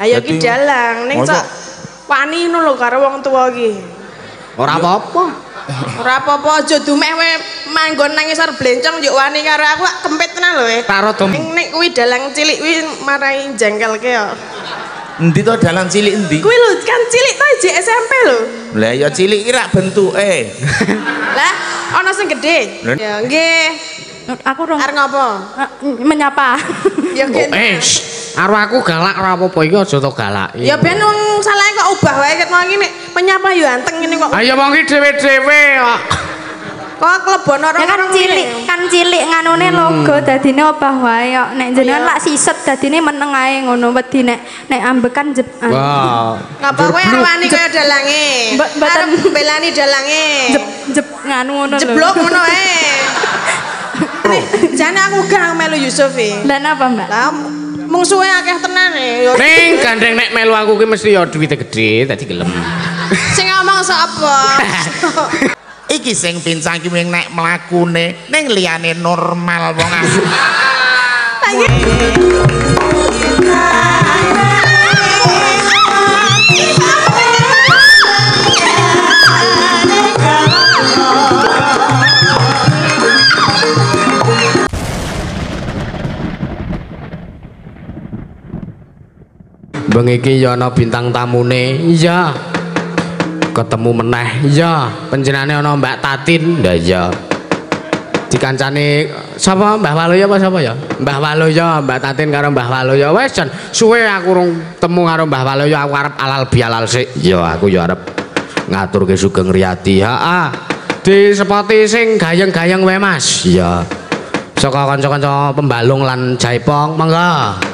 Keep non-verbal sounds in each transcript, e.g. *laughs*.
Ayo ki dalang ning Masa- cok wani ngono lho karo wong tuwa ki. Ora apa-apa. Ora apa-apa aja dumeh we manggon nang isor blencong yo wani karo aku kok kempit tenan lho. Karo nek kuwi dalang cilik kuwi marai jengkelke yo. Endi to dalang cilik endi? Kuwi lho kan cilik to jek SMP lho. Lah ya cilik ki rak bentuke. Lah ana sing gedhe. Ya nggih. Aku rong Arep ngopo? eh, menyapa. Ya Oh, nggih. eh, shh. Karo aku galak ora apa-apa iki aja to galaki. Ya ben wong salah kok ubah wae ket mau iki nek penyapa yo anteng ngene kok. Ayo wong iki dhewe-dhewe kok. Kok klebono Ya kan cilik, kan cilik nganune logo dadine obah wae kok. Nek jenengan Iya. lak siset dadine meneng ae ngono wedi nek nek ambekan jeb. Wah. Ngapa kowe arep wani kaya dalange? Mbak- belani dalange. jeb jeb nganu ngono lho. Jeblok ngono ae. Jane aku gak melu Yusuf e. Lah napa, Mbak? Lah mung suwe akeh tenan e. Ning gandeng nek melu aku ki mesti ya duwite gedhe dadi gelem. Sing ngomong sapa? *laughs* Iki sing pincang ki wing nek mlakune ning liyane normal wong aku. Beng iki ya ana bintang tamune. Iya. Ketemu meneh. Iya. Panjenengane ana Mbak Tatin. Lah iya. Dikancane sapa Mbah Waloyo apa sapa ya? Mbah Waloyo, Mbak Tatin karo Mbah Waloyo. Wes jan suwe aku rung temu karo Mbah Waloyo aku arep alal bialal sik. Ya aku ya arep ngaturke Sugeng Riyadi. Heeh. Di sepoti sing gayeng-gayeng wae Mas. Iya. Saka kanca-kanca pembalung lan jaipong, monggo.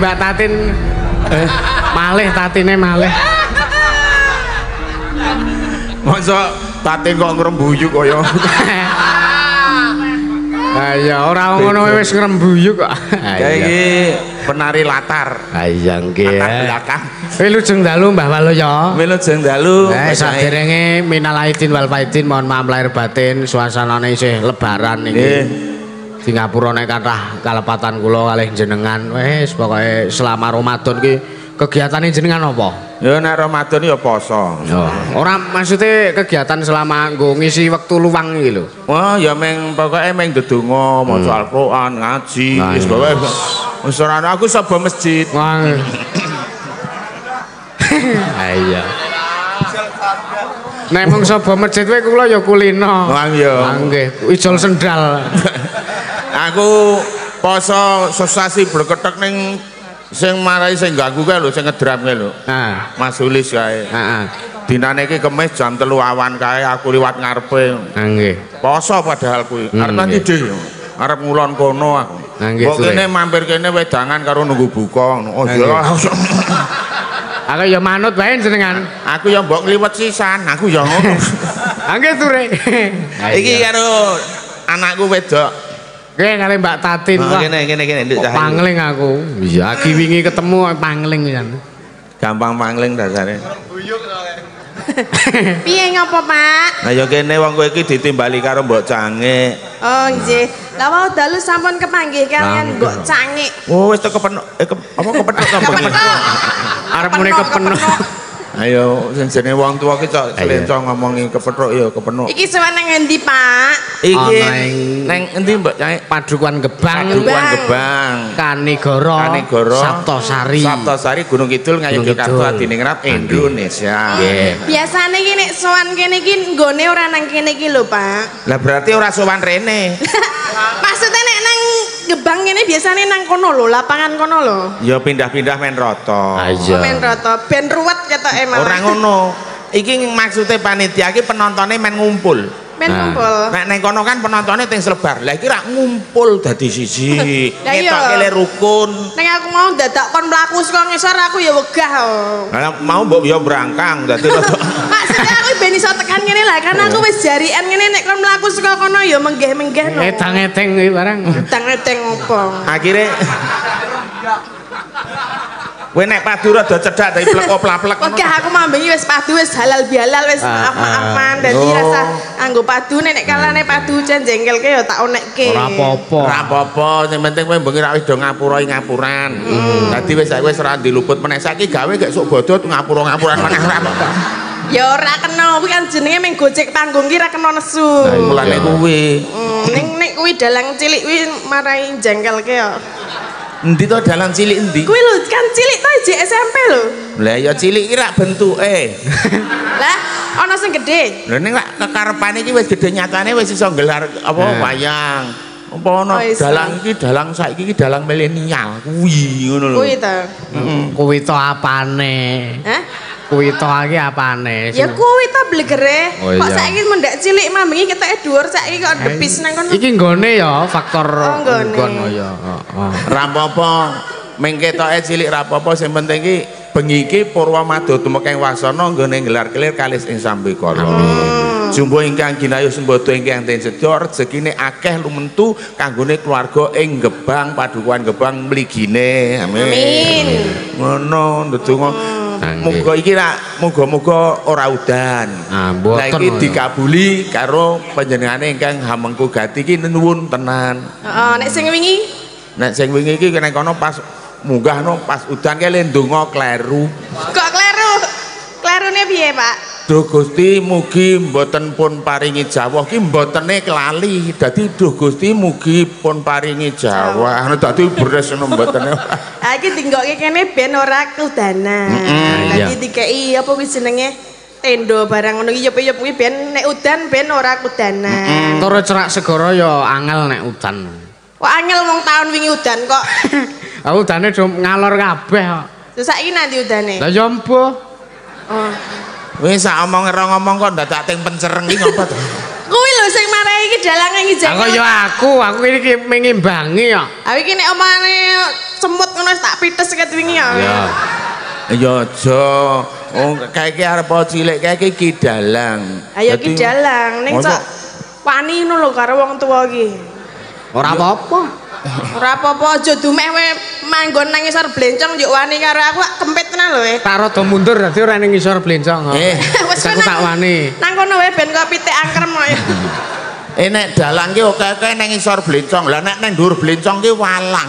Mbak Tatin? Eh, malih Tatine malih. Masa tatin kok ngrembuyuk kaya. *laughs* Ah iya, ora ngono wis ngrembuyuk kok. Ah, Ya iya. iki penari latar. Ah iya nggih. Latar belakang. Kowe lujeng dalu Mbah Waloyo. Melu jeng dalu. Eh saderenge minal aidin wal faidin mohon maaf lahir batin suasanane isih lebaran Nggih. Singapura nek kathah kalepatan kula kalih jenengan wis pokoke selama Ramadan ki kegiatane jenengan apa? Ya nek Ramadan ya poso. Ora maksudnya kegiatan selama nggo ngisi wektu luang iki lho. Wah, ya meng pokoke meng ndedonga, maca Al-Qur'an, ngaji, Nah, wis iya. pokoke wis ora aku sapa masjid. Wah. *coughs* Ah, iya. Nek mung sapa masjid kowe kula ya kulino. Wah, iya. Nggih, ijol sendal. *laughs* Aku poso sesasi berketek ning sing marai sing ganggu kae lho, sing ngedramke lho. Ah, Mas Ulis kae. heeh. Dinane iki kemis jam telu awan kae aku liwat ngarepe. Nggih. Poso padahal kuwi. Hmm, Arep nanti nggih. deh. Arep ngulon kono aku. Nggih, Kok kene mampir kene wedangan karo nunggu buka. Oh iya. *laughs* Aku ya manut wae jenengan. Aku ya mbok ngliwet sisan, aku ya ngono. Nggih Ture. Ah, Iki karo anakku wedok. Nggih kali Mbak Tatin Oh, kene kene kene nduk Kok Pangling aku. Iya, wingi ketemu pangling pisan. Gampang mangling dasare. *laughs* Piye ngopo, Pak? Nah ya kene wong kowe iki ditimbali karo mbok cange. Oh, nggih. Lah wau dalu sampun kepanggih kalian mbok cangik. Oh wis teko penuk eh ke, apa kepethuk sampe. Arep muni kepenuk. Ayo sing jenenge wong tuwa ki cok klencong ngomongi kepethuk ya kepenuk. Iki sowan nang endi, Pak? Iki neng endi Mbak Cai? Padukuan Gebang, Padukuan Gebang. Kanigoro, Kanigoro, Sabtosari. Sabtosari Gunung Kidul Ngayogyakarta. Adiningrat Indonesia. Nggih. Biasane iki nek sowan kene iki nggone ora nang kene iki lho, Pak. Lah berarti ora sowan rene. *laughs* Maksudnya nek nang Gebang kene biasane nang kono lho, lapangan kono lho. Ya pindah-pindah men roto. Ayo. Men rata, ben ruwet ketoke malah. Ora ngono. Iki maksudnya panitia iki penontonnya men ngumpul. Men Nah. kumpul. Nek neng kono kan penontonnya ting selebar. Lah iki rak ngumpul dadi siji. *laughs* Lah iya. Rukun. Nek aku mau dadak kon mlaku saka ngisor aku ya wegah. oh. Lah mau mbok ya brangkang dadi *laughs* rada Maksudnya aku ben iso tekan ngene lah, karena aku wis jarian ngene nek kon mlaku saka kono ya menggeh-menggeh no. Ngedang-ngedeng kuwi barang. Tang-teng opo? akhirnya Kowe nek padu rada cedhak dadi plek-plek ngono. Wegah aku mambengi wis padu wis halal bihalal wis Ah, maaf-maafan ah. dadi Oh. rasa anggo padu nek kalane padu jan jengkelke ya tak onekke. Ora apa-apa. Ora apa-apa, sing penting kowe bengi rak wis do ngapura ngapuran. Dadi wis saiki wis ora diluput meneh saiki gawe gek sok bodot ngapura-ngapuran meneh ora apa-apa. Ya ora kena kuwi kan jenenge meng gojek panggung ki ra kena nesu. Lah mulane kuwi. Hmm, ning nek kuwi dalang cilik kuwi marai jengkelke ya. Endi to dalan cilik endi? Kuwi lho kan cilik to ijek SMP lho. Lah ya cilik iki rak bentuke. Lah ana sing gedhe. Lha ning rak kekarepane iki wis gedhe nyatane wis iso gelar apa Eh. wayang. Apa ono Oh, iso. dalang iki dalang saiki iki dalang milenial kuwi ngono lho. Kuwi to. Kuwi to apane? Hah? Kuwi to iki apane? Ya kuwi to blegere. Oh, Kok iya. saiki mendak cilik mambengi ketoke dhuwur saiki kok depis nang kono. Iki nggone ya faktor Oh, nggone. nggon, oh ya. Heeh. Ra apa-apa. Mengketoke cilik ra apa-apa sing penting iki bengi iki Purwamadu tumekeng wasana nggone gelar kelir kalis ing sambikala. Jumbo ingkang ginayu sembodo ingkang den sedya rezekine akeh lumentu kanggone keluarga ing Gebang Padukuhan Gebang mligine. Amin. Amin. Ngono ndedonga. Muga iki ra muga-muga ora udan. Ah, Lah iki dikabuli karo panjenengane ingkang hamengku gati iki nuwun tenan. Heeh, nek sing wingi Nek sing wingi iki kene kono pas munggah no pas udan ki le ndonga kleru. kok kleru. Klerune piye, Pak? Duh Gusti mugi mboten pun paringi jawah ki mbotene kelali. Dadi duh Gusti mugi pun paringi jawah. Anu dadi beres ngono mbotene. Ha *laughs* iki dinggokke kene ben ora kudanan. iya. Dadi dikeki apa kuwi jenenge tenda barang ngono iki yup-yup kuwi ben nek udan ben ora kudanan. Turu cerak segara ya angel nek udan. Kok angel wong taun wingi udan kok. *laughs* Ah udane ngalor kabeh kok. Terus saiki nanti udane. Lah ya mbuh. Oh. Wis sak omong ora ngomong kok dadak ting pencereng ki ngopo to? Kuwi lho sing marai iki dalange iki Aku ya aku, aku ini ki mengimbangi ya. Ha iki nek omane semut ngono tak pites ket wingi ya. Ya aja. Oh kae ki arep cilik kae ki kidalang. Ayo ki Dadi- dalang ning sok wani ngono lho karo wong tuwa iki. Ora apa-apa. Ora apa-apa aja dumeh we manggon nang ngisor blencong njuk wani karo aku kempit tenan lho we. Tak rada mundur dadi ora ning ngisor blencong. Eh, *laughs* Wes aku kowe tak wani. Nang kono wae ben kok pitik angkrem kok. Eh nek dalang ki oke-oke nang isor blencong. Lah nek nang dhuwur blencong ki walang.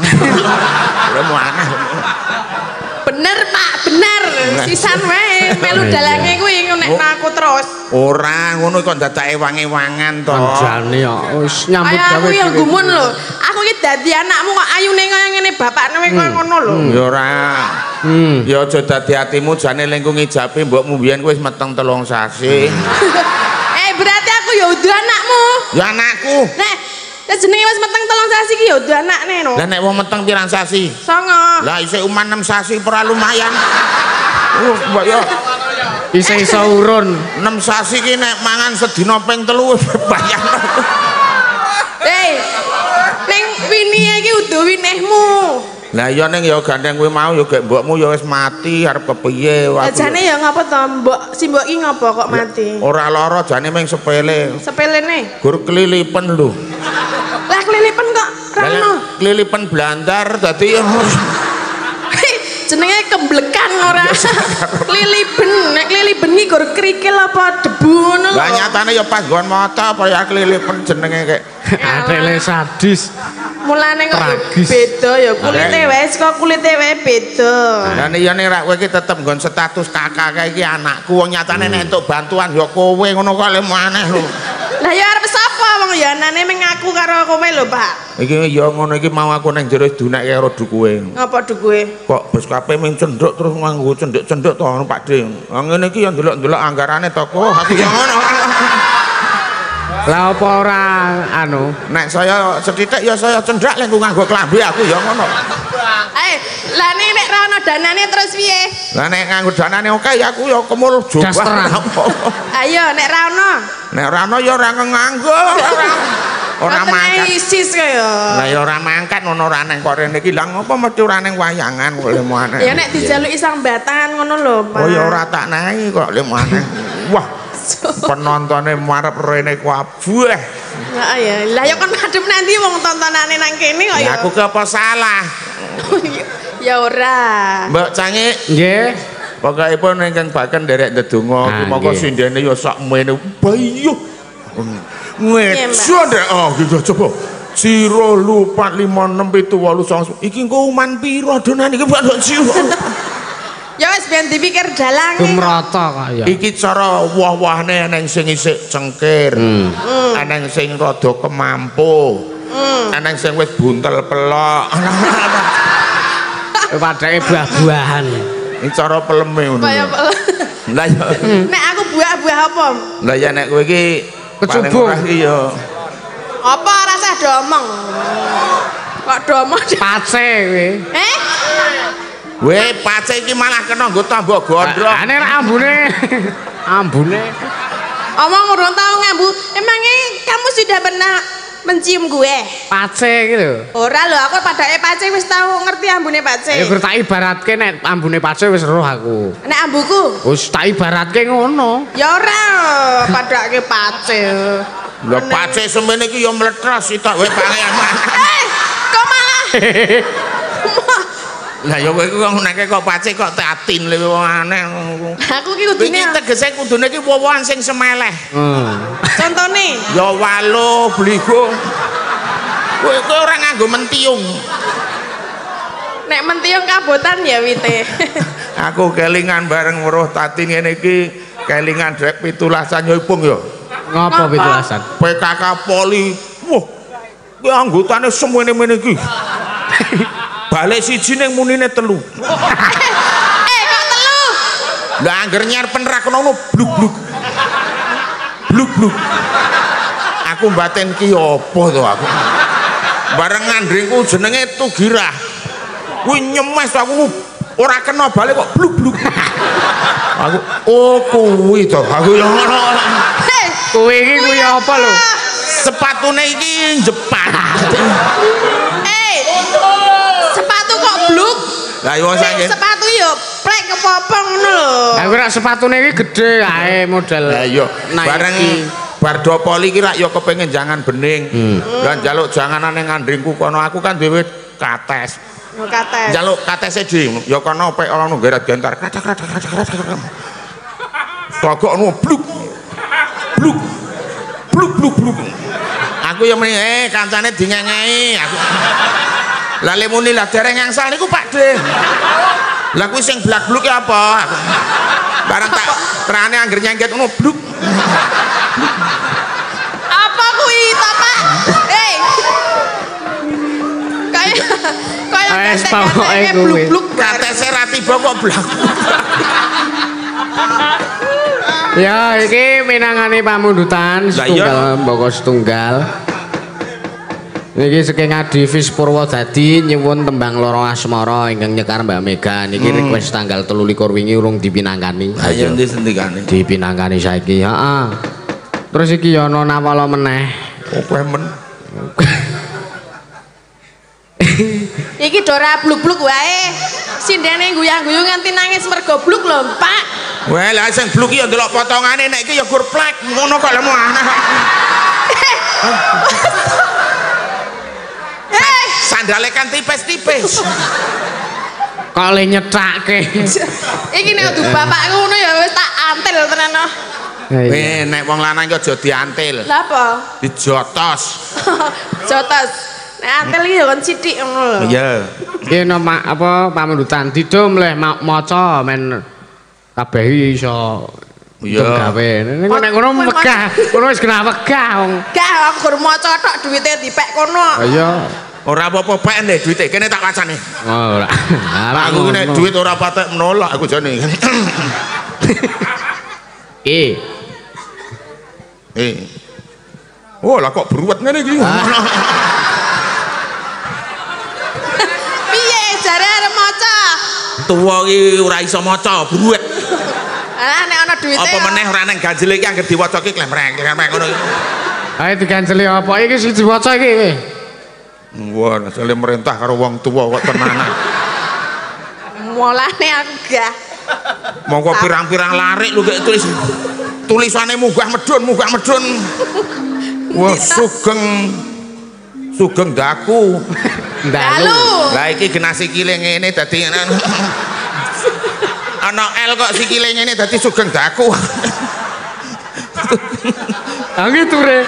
*laughs* Ora muanah. Bener Pak, bener. Sisan wae melu dalange kuwi nek aku terus. Ora ngono kok dadak ewang-ewangan to. Anjane ya wis nyambut gawe. aku ya gumun lho. Aku ki dadi anakmu kok ayune kaya ngene bapakne kowe kaya ngono lho. Ya ora. Hmm. Ya aja dadi atimu jane lengkung ijabe mbokmu biyen wis meteng telung sasi. *laughs* Eh berarti aku ya udah anakmu. Ya anakku. Nek ya jenenge wis meteng telung sasi ki ya udah anakne no. Lah nek wong meteng pirang sasi? Songo. Lah isih uman 6 sasi ora lumayan. *laughs* Uh, mbak ya Isa iso urun. 6 sasi ki nek mangan sedina ping 3 wis bayar. Hei. Ning wini iki udah winehmu. Lah iya ning ya gandeng kowe mau ya gek mbokmu ya wis mati arep kepiye waktu. jane ya ngapa to mbok si mbok iki ngapa kok mati? Ora lara jane meng sepele. Sepelene. Gur kelilipen lho. Lah kelilipen kok nek kelilipen blantar dadi ya Jenenge kemblekan ora. *laughs* Keliliben, nek keliliben iki gur krikil apa debu ngono lho. Lah nyatane ya pas nggon mata apa ya kelilipen jenenge kek *laughs* Adele sadis. Mulane kok ya beda ya kulite wae saka kulite wae beda. Dan iya nih rak kowe iki tetep nggon status kakak kae iki anakku wong nyatane nek entuk bantuan ya kowe ngono kok le maneh lho. Lah ya arep sapa wong ya anane mengaku karo kowe lho, Pak. Iki ya ngono iki mau aku ning jero dunekke karo dukuwe. Ngapa dukuhe? Kok bos kape ming cenduk terus nganggo cenduk-cenduk to Pak De. Lah ngene iki ya ndelok-ndelok anggarane toko aku ya ngono. Lah apa ora anu? Nek saya sethithik ya saya cendak lek nganggo klambi aku ya ngono. Eh, lah nek nek ra ono danane terus piye? Lah nek nganggo danane oke ya aku ya kemul jubah. Ayo *laughs* nek ra ono. Nek ora ono ya ora nganggo. *laughs* Ora mangkat. isis kaya. Lah ya ora mangkat ngono ora neng kok rene iki. Lah ngopo mesti ora neng wayangan kok le maneh. Ya nek dijaluki sang batangan ngono lho, Pak. Oh ya ora tak nahi kok le maneh. *laughs* Wah, penontonnya marep rene kabeh. Lah ya, lah ya kan madhep nanti wong tontonane nang kene kok ya. Aku ke apa salah? ya ora. Mbak Cangi, Nggih. pokokipun ingkang baken derek ndedonga, Ah, nggih. sindene ya sak mene bayu. Iya. Ngejo ndek oh gitu coba. Siro lupa lima enam pitu walu songo. Iki engko uman piro adonan iki siro. Ya wis ben dipikir dalange. Gumrata kok ya. Iki cara wah-wahne eneng sing isik cengkir. Hmm. Eneng sing rada kemampu. Eneng sing wis buntel pelok. Padake buah-buahan. Iki cara peleme ngono. Kaya Lah ya. nek aku buah-buah apa? Lah ya nek kowe iki paling Kecubung. ora iki ya Apa rasa domong? Kok domong? Pace kowe. Eh? Weh, pace iki malah kena nggo tambah gondrong. Ane ra ambune. ambune. Omong urung tahu ngambu. Emangnya kamu sudah pernah mencium gue? Pace gitu. Ora lho, aku padake pace wis tahu ngerti ambune pace. Ya tak ibaratke nek ambune pace wis roh aku. Nek ambuku, Wis tak ibaratke ngono. ya ora padake pace. Lah pace semene iki ya mletras sitok wae pangean. Eh, kok malah *laughs* Lah ya kowe kok nek kok pace kok tatin le wong aneh. aku ki kudune Iki tegese kudune iki wowohan sing semeleh. Hmm. contone. Ya walo bligo. Kowe kowe ora nganggo mentiung. Nek mentiung kabotan ya wite. *laughs* Aku kelingan bareng weruh tatin ngene iki kelingan drek pitulasan ya ipung ya. Ngopo pitulasan? PKK Poli. Wah. Kuwi anggotane semene-mene iki. *laughs* Balik siji ning munine telu. *laughs* eh, kok telu? Lah angger nyar penrak ngono bluk-bluk. Bluk-bluk. Aku batin ki apa to aku. Bareng ngandringku jenenge Tugirah. Kuwi nyemes aku ora kena balik kok bluk-bluk. *laughs* aku oh kuwi to. Aku ya ngono. Eh, Kowe iki kuwi apa lho? Sepatune iki jepat. *laughs* eh. Bluk? Lah yo Nek saking sepatu yo plek kepopo ngono lho. Aku rak sepatune iki gedhe ae model. Lah iya, bareng Bardo Poli ki rak ya kepengin jangan bening. Hmm. Lah njaluk janganan ning ngandringku kono aku kan dhewe kates. Yo kate. Njaluk katese dhewe ya kono pek gentar. Kratak kratak kratak kratak. Togokno bluk. Bluk. Bluk bluk bluk. Aku muni eh kancane dingengei aku. Lah le muni lah dereng angsal niku Pak De. Lah kuwi sing blak-bluk ya apa? Aku. Barang tak terane angger nyengket ngono bluk. Apa kuwi to, Pak? Hei. Kayak kayak pokoke kuwi. bluk-bluk Katese ra tiba kok blak. Ya iki minangane pamundutan iya. setunggal mboko setunggal. Niki saking Adivis Purwodadi nyuwun tembang loro asmara ingkang nyekar Mbak Mega niki request tanggal 23 wingi urung dipinangkani. Ayo ndi sendikane. Dipinangkani saiki. Heeh. Terus iki ya ana nawala meneh. Kowe men. Iki dora bluk-bluk wae. Sindene guyang-guyu nganti nangis mergo bluk lho, Pak. Wah, lah sing bluk ya ndelok potongane nek iki ya gur plek. Ngono kok lemu anak. *laughs* Hei, Sandale kan tipis-tipis. Kok le nyethake. *laughs* iki nek du bapak ngono ya wis tak antil tenan. no. Eh, iya. Nek wong lanang ki aja diantil, Lah apa? dijotos. *laughs* Jotos. Nek antel iki ya kon sithik ngono lho. Iya. Iki no ma, apa pamundutan didum leh ma, maca men kabeh iso Iya. Gawe. Nek nek ngono megah, ngono wis kena megah wong. Gak aku gur maca tok duwite dipek kono. Iya. Ora apa-apa pek ndek duwite, kene tak wacane. Oh, ora. Aku nek duit ora patek menolak aku jane. Eh, *laughs* Eh. Oh, lah kok beruwet ngene iki. Piye jare arep maca? Tuwa iki ora iso maca, beruwet. Lah nek ana duwite. Apa meneh ora nang ganjel iki anggere diwaca iki klemreng klemreng ngono iki. ae dikanceli apa iki sing diwaca iki kowe? Wah, asale merintah karo wong tuwa kok tenanan. Mulane aku gak. Monggo pirang-pirang larik lho kayak tulis tulisane munggah medun, munggah medun. Wah, sugeng sugeng daku. Dalu. Lah iki gena sikile ngene dadi. Ana L kok sikile ngene dadi sugeng daku. Angge ture.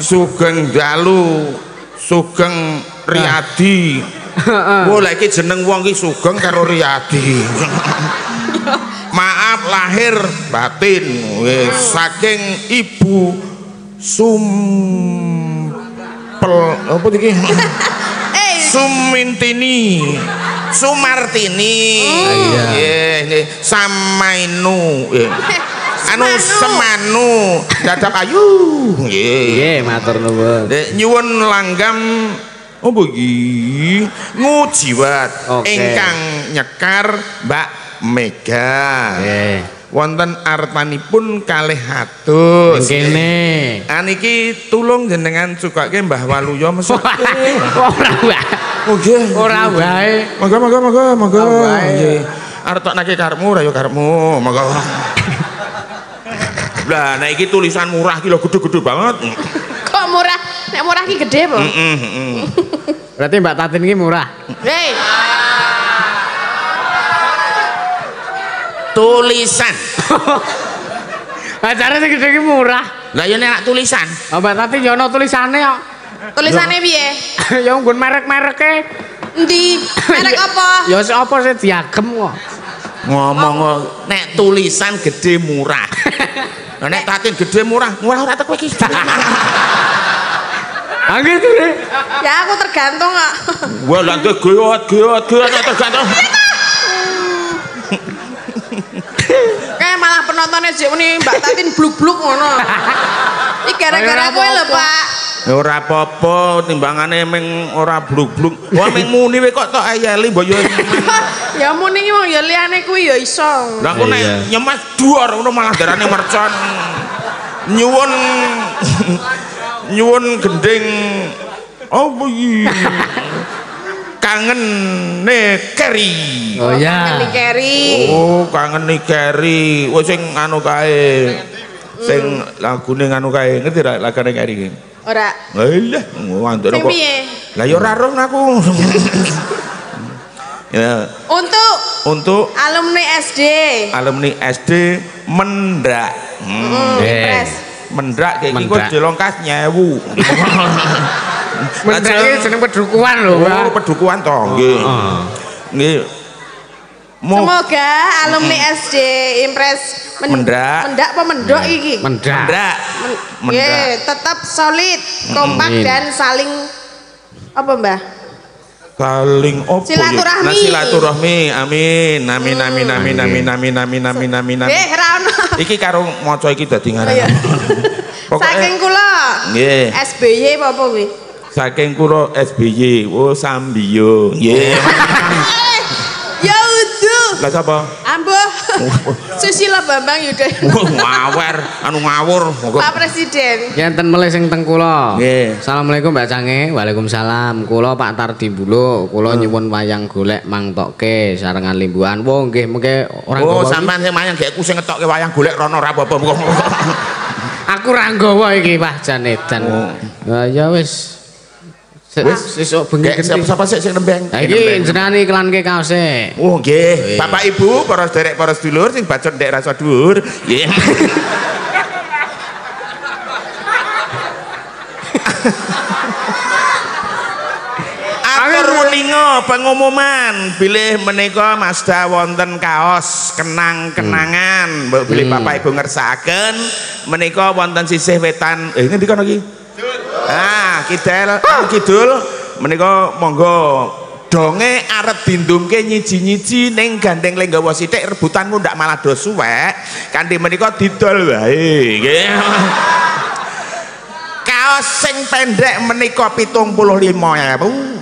Sugeng dalu, Sugeng Riyadi. Wah, lah iki jeneng wong iki Sugeng karo Riyadi. Maaf lahir batin wis saking ibu sumpel apa iki? Eh, Sumintini Sumartini iya. nggih nggih Samainu nggih. *laughs* anu semanu dadak ayu nggih matur nuwun. Nyuwun langgam oh bagi ngujiwat Oke. ingkang nyekar Mbak Mega Nggih. wonten artanipun kalih atus Kene. Aniki tulung jenengan sukake Mbah Waluyo mesuk. *laughs* Ora wae. Oh nggih. Ora wae. Monggo monggo monggo monggo. Nggih. Arep toknake karepmu ora ya karepmu. Monggo. *laughs* Lah nek iki tulisan murah iki lho gede-gede banget. kok murah? Nek murah ki gede po. Heeh heeh. Berarti Mbak Tatin iki murah. Hei, Tulisan. Acare sing gede iki murah. Lah ya nek tulisan. Oh, Mbak Tatin yo ono tulisane kok. tulisane piye? *laughs* Ya nggon merek-mereke. Endi? Merek *laughs* apa? Ya sik apa sih diagem kok. Ngomong kok, nek tulisan gede murah. *laughs* Lah nek tatin gede murah, murah ora teko iki. *laughs* Angge ture. Ya aku tergantung kok. *laughs* Wah, geot geot geot geot tergantung. Kayak malah penontonnya sih ini Mbak Tatin bluk-bluk ngono. Iki gara-gara kowe lho. Pak. Ya ora apa-apa, timbangane meng ora bluk-bluk. Wah meng muni we kok tok ayeli mbok yo. *laughs* ya muni iki wong ya liyane kuwi ya iso. Lah aku Iya. nek nyemes duar ngono malah darane mercon. Nyuwun nyuwun gending apa iki? Kangen ne keri. Oh ya. Ini Kerry. Oh, kangen nih keri. Wah sing anu kae. Sing lagune anu kae. Ngerti ra lagane keri? Ora. Lah iya, wandel kok. Lah ya ora roh aku. *laughs* ya, Untuk untuk alumni SD. alumni SD Mendrak. Hmm. Hmm. Impres. Mendrak kayak iki kok dilongkas nyewu. *laughs* Mendrak iki jeneng pedukuhan lho, Oh, Pak. pedukuhan to, nggih. Heeh. Nggih. Semoga alumni SD Impres men- Mendrak. mendak apa mendok iki? Mendrak. Mendrak. Nggih, Mendrak. tetap solid, kompak Amin. dan saling apa, Mbah? saling opo ya? Silaturahmi. Nah, silaturahmi amin amin amin amin amin amin amin amin amin amin Eh, ra ono. iki karo maca iki dadi ngaran iya. *laughs* Pokoke- Saking kula. Nggih. SBY apa apa kuwi? saking kula SBY oh sambiyo nggih *laughs* Eh, Ya udu. Lah sapa Ambuh. *laughs* Susilo Bambang Yudhoyono. Wah, ngawer anu ngawur. Pak Presiden. Enten melih sing teng kula. Nggih. Assalamualaikum Mbak Cange. Waalaikumsalam. Kula Pak Tardi Bulu. Kula nyuwun wayang golek mangtoke sarengan limbuhan. Wo nggih mengke ora oh sampean sing mayang gek aku sing ngetokke wayang golek rono ora apa-apa. *laughs* Aku ra nggawa iki Pak Jan edan. Oh. Ya wis. Wis. sesuk bengi Gek siapa genti. siapa sih sing nembeng? Ha iki jenengan iklan ke kaose. Oh nggih, Bapak Ibu, para derek para sedulur sing bacot ndek rasa dhuwur. Nggih. *laughs* Atur wuninga pengumuman bilih menika Mazda wonten kaos kenang-kenangan mbok bilih Bapak Ibu ngersakaken menika wonten sisih wetan eh ngendi kono iki Ah, kidel, kidul. Menika monggo donge arep dindumke nyiji-nyiji ning gandeng lenggawa sithik rebutanmu ndak malah do suwek. Kanthi menika didol wae. Nggih kaos sing pendek menika 75.000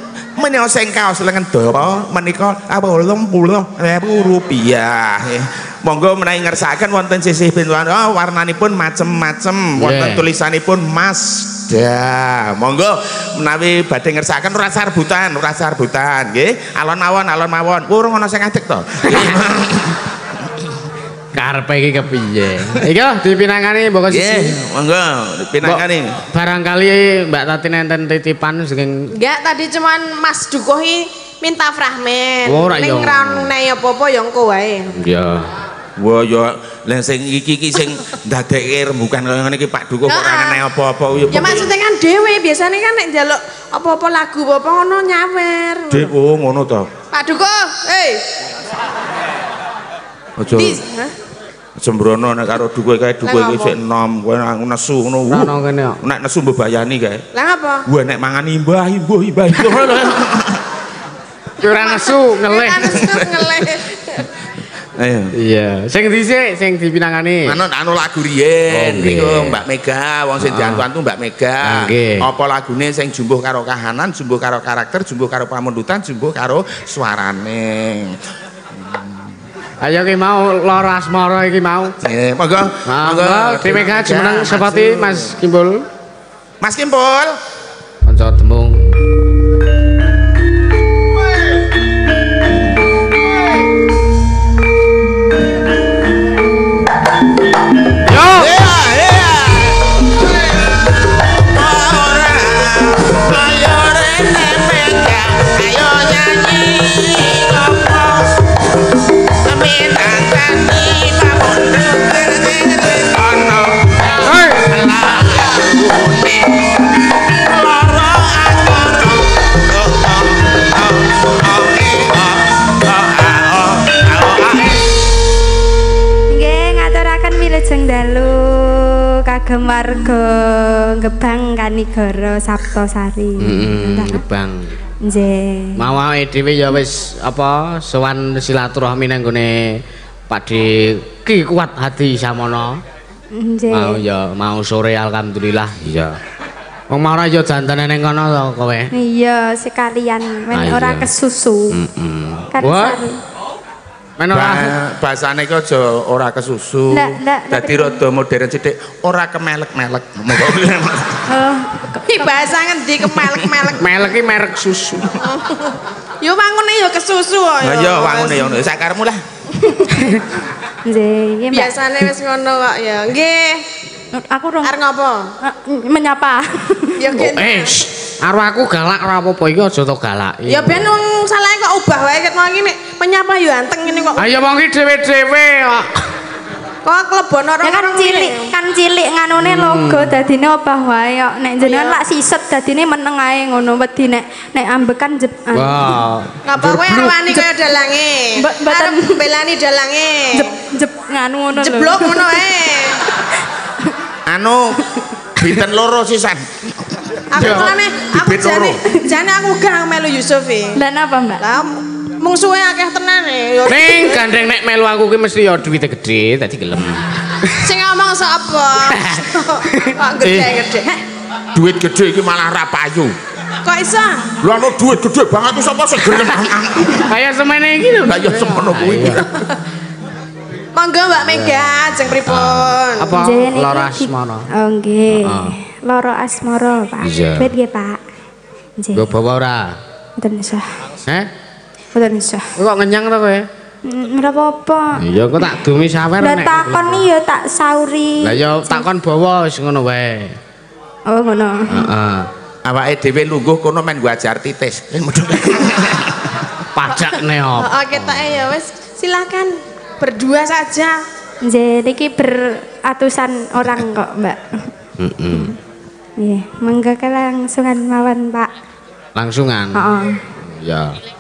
menika sing kaos lengen dawa menika apa 80.000 rupiah. Nggih. monggo menawi ngersakaken wonten sisih pintuan. Oh warnanipun macem-macem wonten Yeah. tulisanipun Mazda monggo menawi badhe ngersakaken ora sarbutan ora sarbutan nggih. Alon mawon alon mawon. Urung ana sing ngadeg to *laughs* Karepe iki kepiye? Iki lho dipinangani mbok nggih siji. monggo pinangani Mbok, Barangkali Mbak Tati nenten titipan saking Enggak, tadi cuman Mas Dukohi minta fragmen. Oh, Ning yo. ra nene apa-apa ya engko wae. ya. Wah ya lha sing iki iki sing ndadekke rembukan kaya ngene iki Pak Dukuh kok ora Nah. nene apa-apa Ya maksudnya kan dhewe biasanya kan nek njaluk apa-apa lagu apa ngono nyawer. Dik oh ngono to. Pak Duko, hei. Aja sembrono nek karo Dukuh kae Lah iki sik enom kowe aku nesu ngono. Ono kene kok. Nek nesu mbebayani kae. Lah ngapa? Gua nek mangan imbah imbah imbah. Ki ora nesu ngeleh. Kan nesu ngeleh. Ayo. Iya, sing dhisik sing dipinangani. Anu anu lagu riyen niku Mbak Mega wong sing Ah. diantu-antu Mbak Mega. Nggih. Apa lagune sing jumbuh karo kahanan, jumbuh karo karakter, jumbuh karo pamundutan, jumbuh karo suarane. Ayo ki mau lara asmara iki mau. Eh, monggo. Monggo DPK jumeneng sepati Mas Kimbul. Mas Kimpul. Kanca tembung. Kagem warga Gebang Kanigara Saptosari. Heeh, gebang. Nggih. Mau awake dhewe ya wis apa sowan silaturahmi nang gone Pakde Ki kuat hati samono. Nggih. Mau ya mau sore alhamdulillah iya. Wong mau ora ya jantene ning kono to kowe. Iya, sekalian men Ah, ora iya. kesusu. Heeh. Kan Wah, sari. Men ora Ba- bahasane ki aja ora kesusu. Dadi rada modern sithik, ora kemelek-melek. Oh, Ki bahasa ngendi kemelek-melek. melek iki merek susu. Yo mangune yo kesusu kok. Lah ya wangune ya ngono, sak karepmu lah. *laughs* nggih. Biasane wis ngono kok ya. Nggih. Aku rong Arep ngopo? Eh, menyapa. *laughs* Ya Oh, gen. eh, aku galak ora apa-apa iki aja to galak. Ya ben wong salahe kok ubah wae ket mau ngene. Penyapa yo anteng ngene kok. Ayo wong iki dhewe-dhewe kok. Kok klebono Ya kan cilik, kan cilik nganune logo dadine obah wae kok. Nek jenengan Iya. lak siset dadine meneng ae ngono wedi nek nek ambekan anu, Wah. Ngapa kowe arwani kaya dalange? Belani dalange. Jeb jeb nganu ngono lho. Jeblok ngono *laughs* ae. Anu binten loro sisan. Aku mulane aku jane jane aku gak melu Yusuf e. Lah napa, Mbak? Lah mung suwe akeh tenan e. Ning gandeng nek melu aku ki mesti ya duwite gedhe dadi gelem. Sing ngomong sapa? *laughs* Kok gede-gede. Duit gede iki malah ra payu. Kok iso? Lho anu duit gede banget iki sapa sing gelem. Kayak semene iki lho. Ya semono kuwi. Monggo Mbak Mega, jeng pripun? Apa di- asmara? Oh nggih. Heeh. Loro asmara, Pak. Iya. Duit nggih, Pak. Nggih. Mbok bawa ora? Mboten usah. Heh? Mboten usah. Kok ngenyang to kowe? Mm, Ora apa-apa. Iya kok tak dumi sawer Lah nek. takon iki ya tak sauri. Lah ya takon bawa wis ngono wae. Oh ngono. Heeh. awake dhewe lungguh kono men gua ajar titis *laughs* Pajakne Oh, apa? Oke tak ya wes silakan berdua saja. Jadi iki beratusan orang kok, Mbak. Heeh. Iya, mangga kelangsungan mawon, Pak. Langsungan. Heeh. Ya. Nah,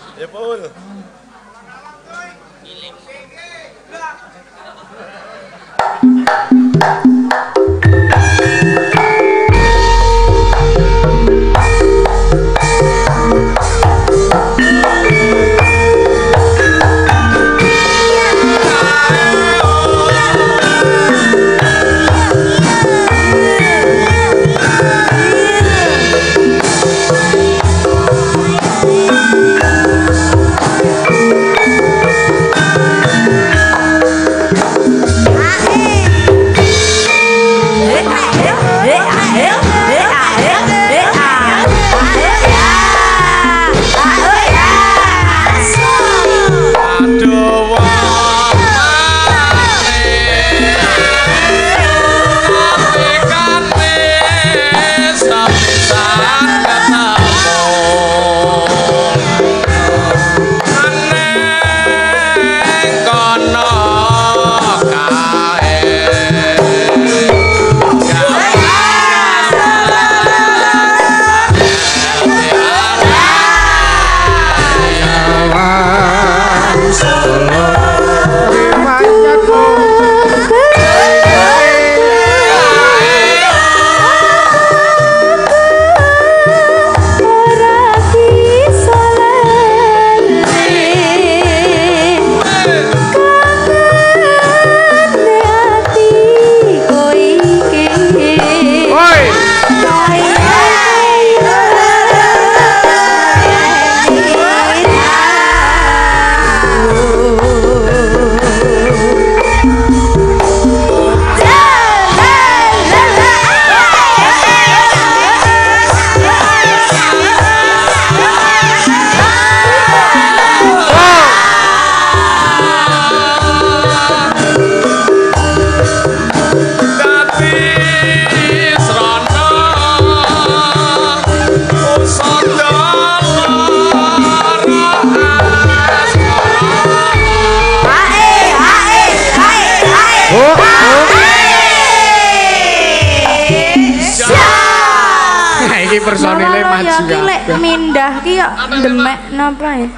demek napa ya?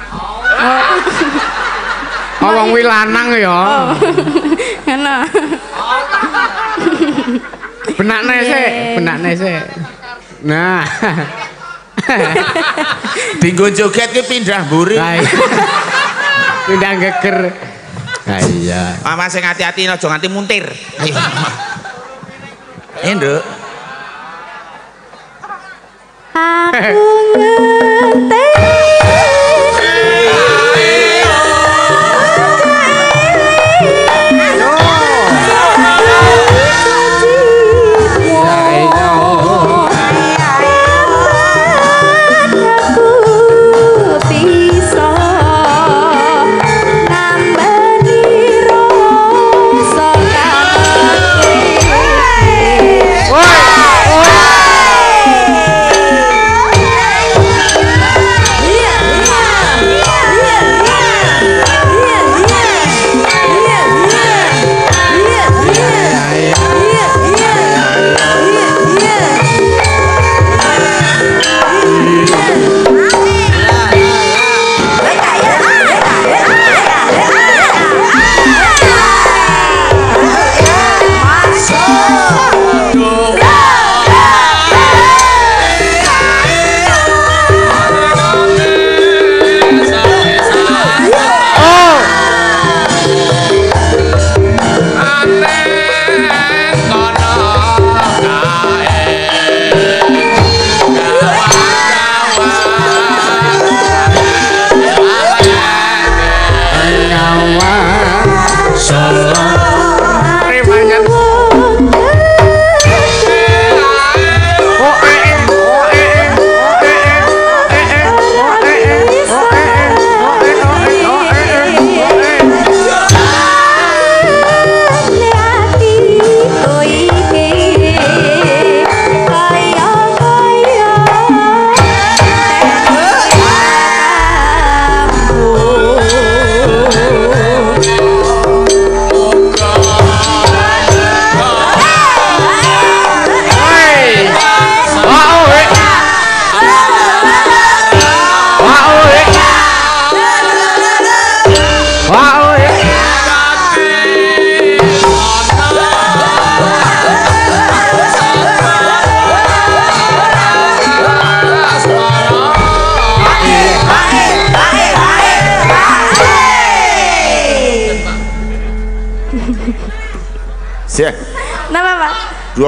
Oh, wong wi lanang ya. *laughs* Ngono. Benakne sik, benakne sik. Nah. *laughs* Dinggo joget ki pindah mburi iya. Pindah geger. Lah iya. Mama sing hati-hati aja nganti muntir ayo Eh,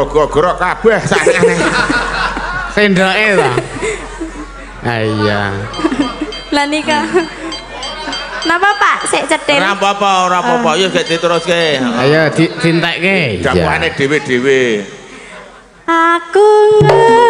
dua gogrok kabeh sakjane. Sendoke ta. Ah iya. Lah nika. Napa, Pak? Sik cetil. Ora apa-apa, ora apa-apa, ya gek diteruske. Ayo di dintekke. Dakwahane dhewe-dhewe. Aku Eh,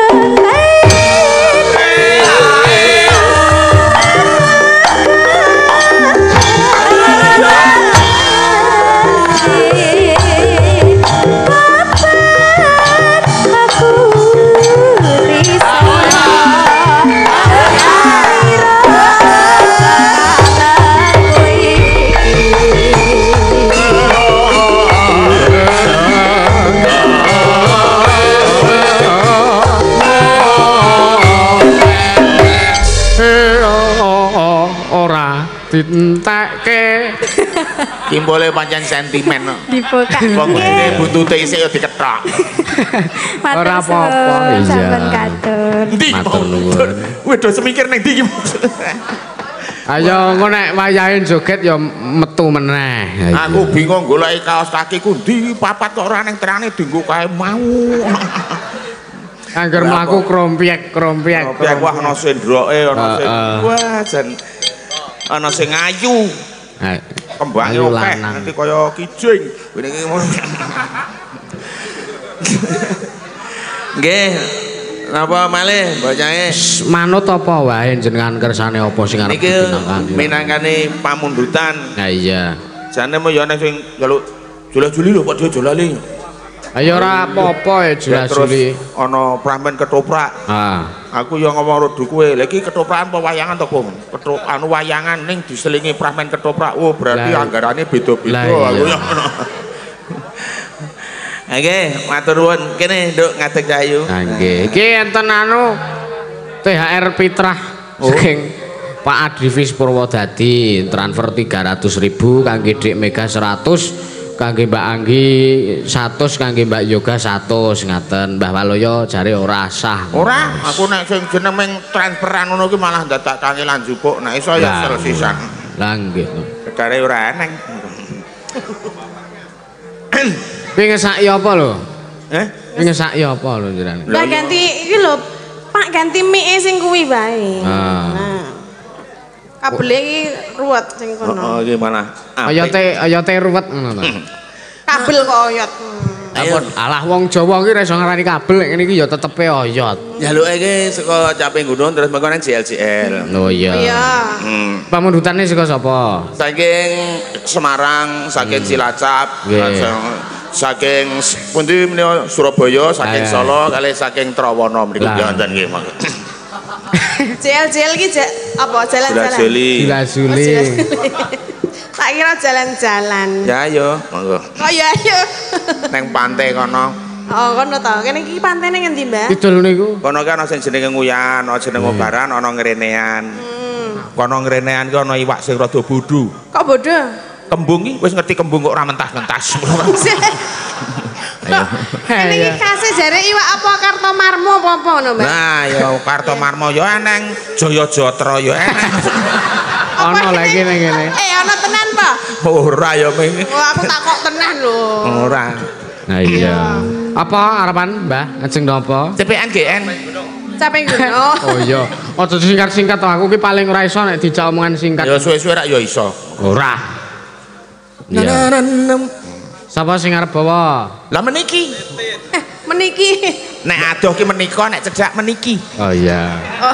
Kimbole pancen sentimen. dibuka. Wong ngene buntute isih ya dikethok. *laughs* Ora apa-apa, suwun, iya. Sampun katur. Ndi? Matur nuwun. Wih, do semikir ning ndi iki? Ayo engko nek wayahe joget ya metu meneh. Aku bingung goleki kaos kakiku ndi papat kok ora ning terane dinggo kae mau. Angger mlaku kok. krompiek-krompiek. Kopiak wah ana sendroke, ana sing wah jan ana sing ayu. Ayu akeh nanti kaya kijing. Ngono. Nggih. Napa malih Mbak Nyae? manut apa wae jenengan kersane apa sing arep dipinangkan? minangkane pamundutan. Nah iya. Jane mau ya ana sing njaluk jula-juli lho kok dia jolali. Ayo ora apa-apa ya jelas terus juli. ana pramen ketoprak. Ah. Aku yo ngomong rodo kowe, lha iki ketoprakan apa wayangan to, Bung? Ketop anu wayangan ning diselingi pramen ketoprak. Oh, berarti Lah- anggarane beda-beda. iya. Aku yo ngono. Oke, matur nuwun. Kene, Nduk, ngadeg Cahyu. Nah, nggih. Iki enten anu THR Fitrah Oh. saking Pak Adrivis Purwodadi transfer 300.000 kangge Dik Mega 100 kangge Mbak Anggi 100 kangge Mbak Yoga 100 ngaten Mbah Waloyo jare ora sah. Ora, aku nek sing jeneng transferan ngono ki malah dadak kangelan jupuk. Nek iso ya Lah. selesisan. Lah nggih. Kedare ora eneng. Kuwi ngesaki apa lho? Eh? Apa lho jenengan? Ganti iki lho, Pak ganti mie sing kuwi bae. Ah. Nah. Kabel iki ruwet sing Oh, kono. iki malah apik. Oyote oyote ruwet ngono ta. Kabel kok oyot. Hmm. Ampun, alah wong Jawa ki ora iso ngarani kabel nek ngene iki ya tetepe oyot. Jaluke iki saka Caping Gunung terus mengko nang JLJL. Oh iya. Iya. Hmm. Pamundutane saka sapa? Saking Semarang, saking Cilacap, Nggih. saking- pundi menika Surabaya, saking Ah. Solo, kali saking Trawana mriku wonten nggih. *laughs* JL-JL iki ja- apa jalan-jalan? Juli. Oh, jalan-jalan. *laughs* Tak kira jalan-jalan. Ya ayo, monggo. Oh iya iya. Neng pantai kono. Oh kono to. Kene iki pantene ngendi, Mbak? Kidul niku. Kono ki ana sing jenenge nguyan, ana jeneng obaran, ana ngrenean. Hmm. Kono ngrenean ki ana iwak sing rada bodho. Kok bodoh? Kembung ki wis ngerti kembung kok ora mentas-mentas. *laughs* Ayo. Kene iki kasih jare iwak apa karto marmo apa apa ngono, Mbak? Nah, ya Karto Marmo ya eneng, Jaya Jatra ya eneng. Apa lagi ning kene. Eh, ana tenan apa? Ora ya ming. Oh, aku tak kok tenan lho. Ora. Nah iya. Apa harapan Mbah? Ajeng napa? CPN GN. Capek gunung. *laughs* Oh iya. Aja singkat-singkat to aku ki paling ora iso nek dijak omongan singkat. Ya suwe-suwe rak ya iso. Ora. Iya. Sapa sing arep bawa? Lah meniki. Eh, meniki. Nek adoh ki menika, nek cedak meniki. Oh iya. Oh,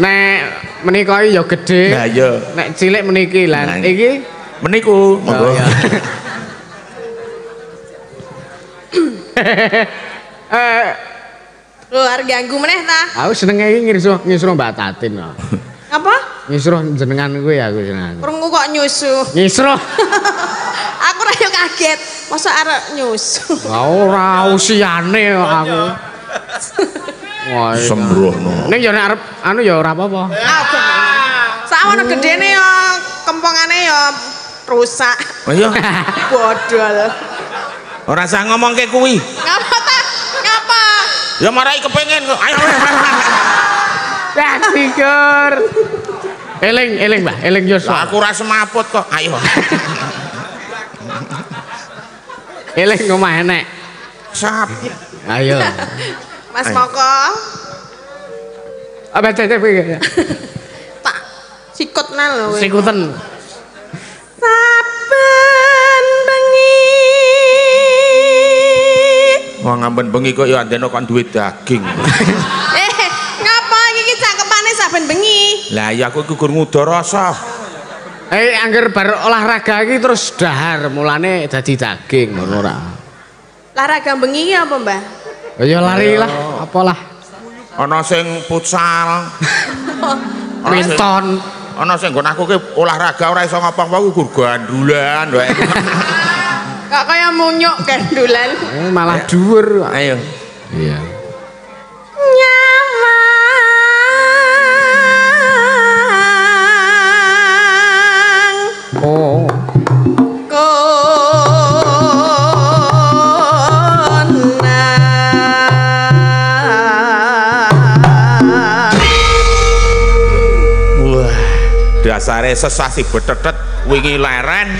Nek menika ya gedhe. Lah iya. Nek cilik meniki lan Nah, iki Meniku, Oh, monggo. iya. *laughs* *laughs* eh arep ganggu meneh ta? aku senenge iki ngisruh ngisruh Mbak Tatin. *laughs* Apa? Ngisruh jenengan kuwi aku seneng. Krungu kok nyusu. Ngisruh. *laughs* aku ra yo kaget. Masa arep nyusu. Ora usiane aku. Sembrono. Ning ya nek arep anu ya ora apa-apa. Apa? Sawono gedene yo kempongane yo rusak. Oh iya. *laughs* Bodol. Ora usah ngomong kuwi. Ngapa ta? Ngapa? Ya marai kepengin kok. Ayo. Ya figur. Eling, eling, Mbah, eling Yuswa. aku ora semaput kok. Ayo. Eling omah enek. Sap. Ayo. Mas Ayo. Moko Apa cecep iki? tak sikutna lho. kowe. Sikuten. Saben bengi Wong ngampun bengi kok ya andeno kon duwe daging. *laughs* Eh, ngapa iki cakepane saben bengi? Lah ya aku kukur ngudo rasa. Eh angger bar olahraga iki terus dahar mulane dadi daging ngono ora. Olahraga bengi iki apa, Mbah? Ya lari lah, apalah. Ana sing futsal. *laughs* Sing- Minton. Ana sing nggon aku ki olahraga ora iso ngapa-ngapa ku gur gandulan wae. *laughs* Kok kaya munyuk gandulan. Eh, malah dhuwur. Ayo. Iya. Nyamang Dasare sesasi betetet wingi leren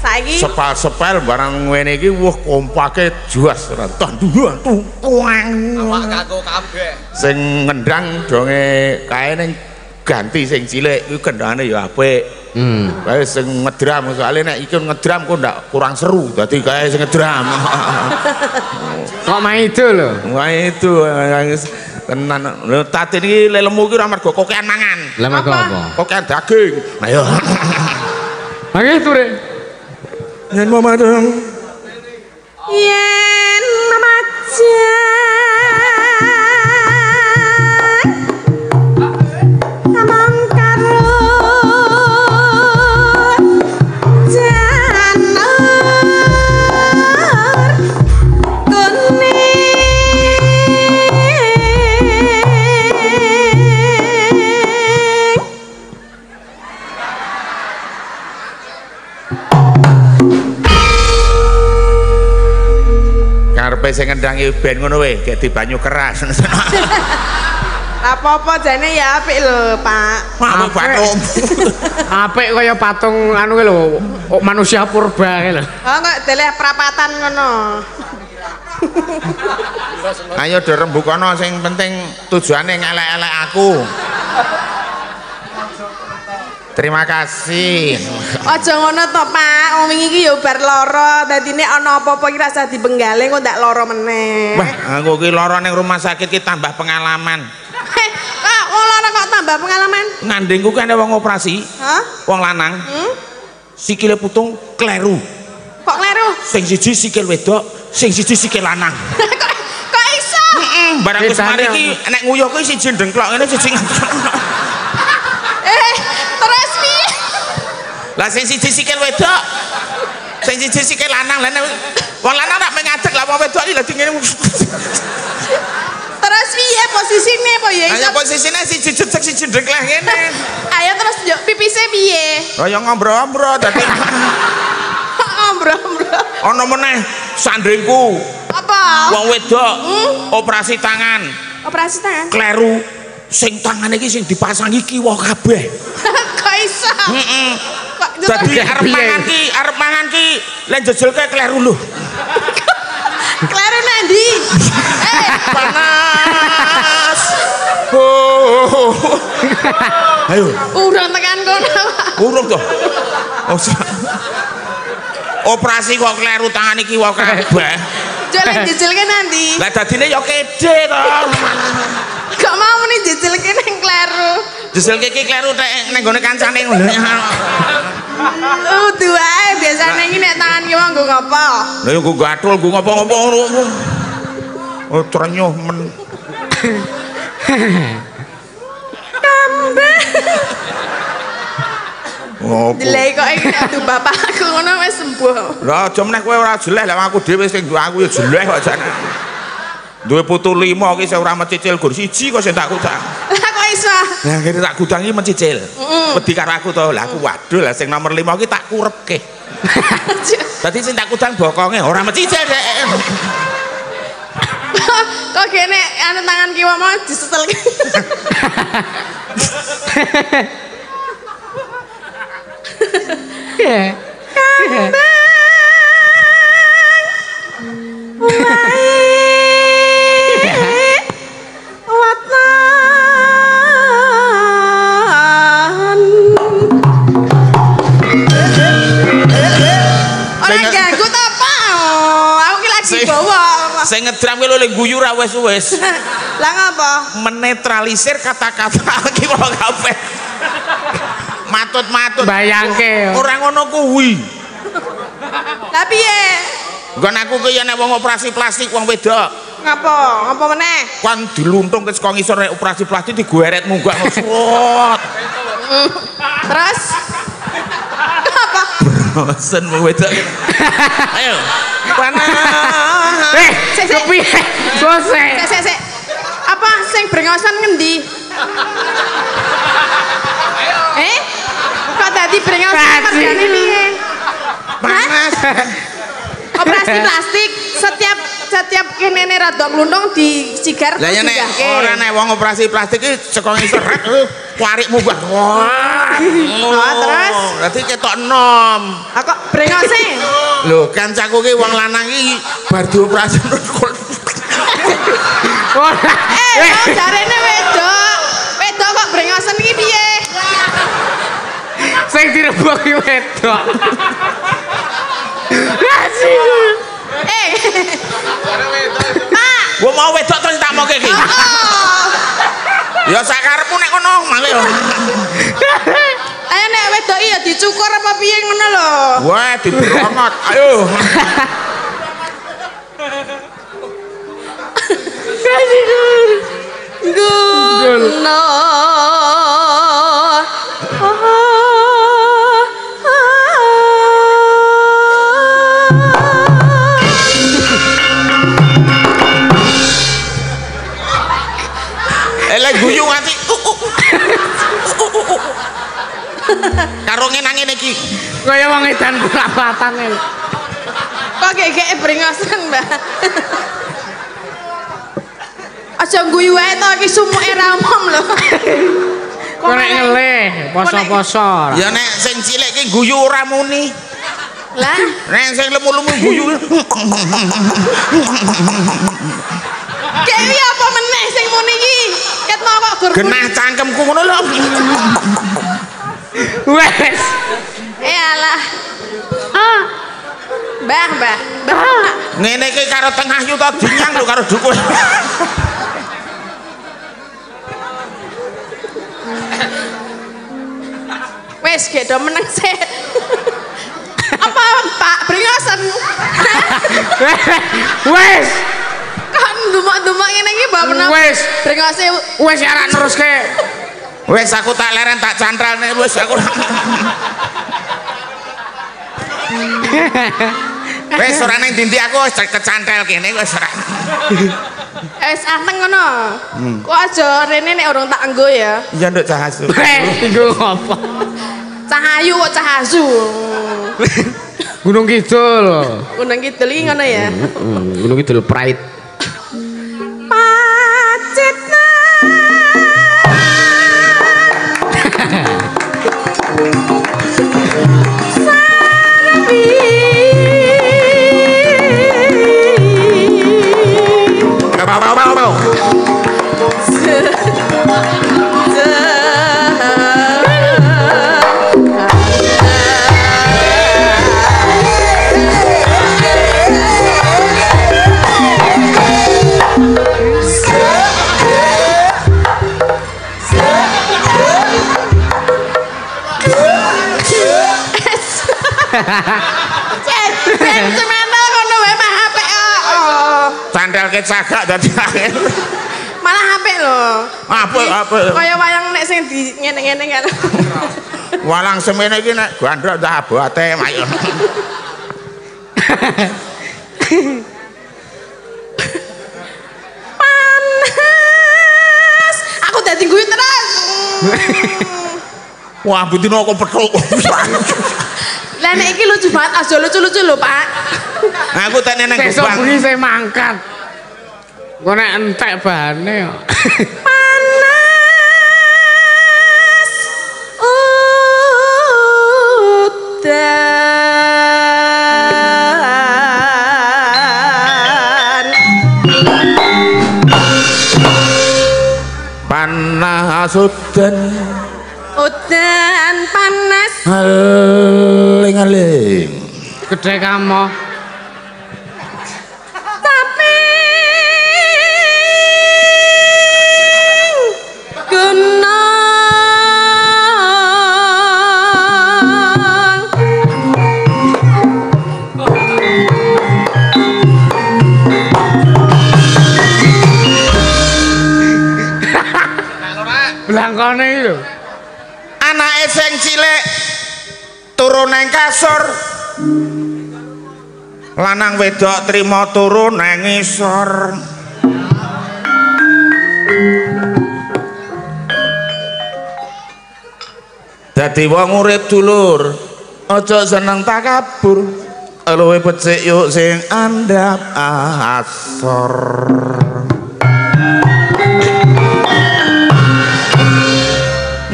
Saiki sepal-sepal barang ngene iki wah kompake juas ora tanduan tuang. Awak kanggo kabeh. Sing ngendang donge kae ning ganti sing cilik iku kendhane ya apik. Hmm. Kae sing ngedram soalnya nek iki ngedram kok ndak kurang seru dadi kae sing ngedram. *laughs* Kok main itu lho. Wah itu tenan lho tatin iki lelemu iki ora mergo kokean mangan. Lah mergo Apa? Kokean daging. Ayo. Mangke ture. Yen mama dong. yen mamajang Karepe sing ngendangi ben ngono wae, kayak di banyu keras. *laughs* apa-apa jane ya apik lho Pak Apik. batum. *laughs* Apik kaya patung anu lho, oh, manusia purba lho. oh kok deleh prapatan ngono Ayo do rembukono sing penting tujuane ngelek-elek aku. Terima kasih. Aja ngono to, Pak. Wong wingi iki ya bar lara, dadine ana apa-apa iki rasa dibenggaleng kok ndak lara meneh. Wah, aku ki lara ning rumah sakit ki tambah pengalaman. Heh, kok wong lara kok tambah pengalaman? Ngandengku kan ada wong operasi, Hah? wong lanang. Hmm? Sikile putung kleru. Kok kleru? Sing siji sikil wedok, sing siji sikil lanang. *laughs* kok kok iso? Heeh, barang wis mari iki nek nguyuh kuwi siji ndengklok ngene siji terus piye? Lah sing siji sikil wedok. Sing siji sikil lanang. Lah nek wong lanang nak mengadeg lah wong wedok iki dadi ngene. Terus piye posisine apa ya iso? Hanya posisine siji jejeg siji ndengklek ngene. Ayo terus yo pipise piye? Kaya ngombro-ombro dadi *laughs* Ombro-ombro. ana meneh sandringku. Apa? Wong wedok operasi tangan, Operasi tangan. kleru. Sing tangane iki sing dipasangi kiwa kabeh. *laughs* kok iso? Heeh. Kok Dadi Piye, arep piye? mangan ki, arep mangan ki len jejelke kleru lho. kleru nandi? Eh, Panas. Oh. Ayo, urung tekan kono. urung to. Oh, Operasi kok kleru tangan iki wae kabeh. Jalan *laughs* jejelke nandi. Lah dadine ya kede to. Gak mau meni jejelke nang kleru. Jejelke iki kleru nek ning gone kancane ngono. Uh, duae biasane iki nek tangan ki wong nggo ngopo? Yo nggo gathul, nggo ngopo-ngopo ngono. Oh, trenyuh men. Oh, Delay kok iki aduh bapakku ngono wis sembuh. Lah aja meneh kowe ora jeleh lah aku dhewe sing aku ya jeleh kok jane. Duwe putu lima iki sing ora mencicil gur siji kok sing tak kutang. Lah kok iso? Lah kene tak kutang iki mencicil. Wedi karo aku to. Lah aku waduh lah sing nomor lima iki tak kurepke. *laughs* Dadi sing tak kutang bokonge ora mencicil dek. *laughs* kok kene anu tangan kiwa mau disetelke. Watan. Ki lho le guyu ra wis-wis. *laughs* Lah ngapa? Menetralisir kata-kata *laughs* iki kok kabeh. Matut-matut. bayangke Ora ngono kuwi. Lah piye? Nggon aku ki ya nek wong operasi plastik wong wedok. Ngapa? Ngapa meneh? Kan diluntung ke saka ngisor nek operasi plastik digweret munggah ngesrot. *laughs* Terus? Apa? Bosen wong wedok. Ayo. Eh kepiye bose Sik sik sik. Apa sing brengosan ngendi? Eh? Kok dadi brengosan mergane piye? Panas. Operasi plastik setiap setiap kene rada glundung di sigar Lah ya nek ora nek wong operasi plastik iki saka ngisor rek warik munggah. Wah. Oh, terus? Dadi ketok enom. Ah, kok brengose? Lho, kancaku ki wong lanang iki bar dioperasi ora Eh, mau jarene wedok. Wedok kok brengosen iki piye? sing direbuk ki wedok Gaji. Eh. eh. Gue mau wedok terus tak moke iki. gini. Ya sakar pun nek ngono male yo. Ayo nek wedok ya dicukur apa piye ngono lho. Wah, dibromot. Ayo. Gunung. Karo ngene-ngene iki. kaya wong edan pelapatan e Kok gegek brengosen, Mbak? Aja guyu wae to iki sumuke ra umum lho. Kok nek ngelih poso-poso Ya nek sing cilik ki guyu ora muni. Lah, Nek sing lemu-lemu guyu. Dewi apa meneh sing muni iki? Ket mau kok gur. Genah cangkemku ngono lho. Wes Eh alah. Ah. Mbah, Mbah. Mbah. Ngene iki karo tengah yu to dinyang lho karo dukun. Wes gedo meneng sik. apa Pak brengosen? wes Kan dumak-dumak ngene iki mbak menang. Wes. Brengose wes ya ora neruske Wes aku tak leren tak cantralne wes aku. Wes ora ning dindi aku wis kecantel kene wis ora. wis anteng ngono. Kok aja rene nek urung tak enggo ya. Iya nduk cahasu. wes iku apa Cahayu kok cahasu. Gunung Kidul Gunung Kidul iki ngono ya. Gunung Kidul Pride Oh. Ke cagak dadi angel. Malah HP lho. Apa apa. Kaya wayang nek sing di ngene-ngene kan. Walang semene iki nek gandrok tak abote ayo. Panas. Aku dadi guyu terus. Wah, butino aku petuk. Lah nek iki lucu banget, aja lucu-lucu lho, Pak. Aku tak neneng Besok bengi saya mangkat Kok nek entek bahane kok. Panas. panas udan udan panas aling-aling Gedhe kamu. Iki lho. anake sing cilik turu nang kasur. Lanang wedok trima turu nang ngisor. Dadi wong urip dulur aja seneng takabur luwe becik yuk sing andhap asor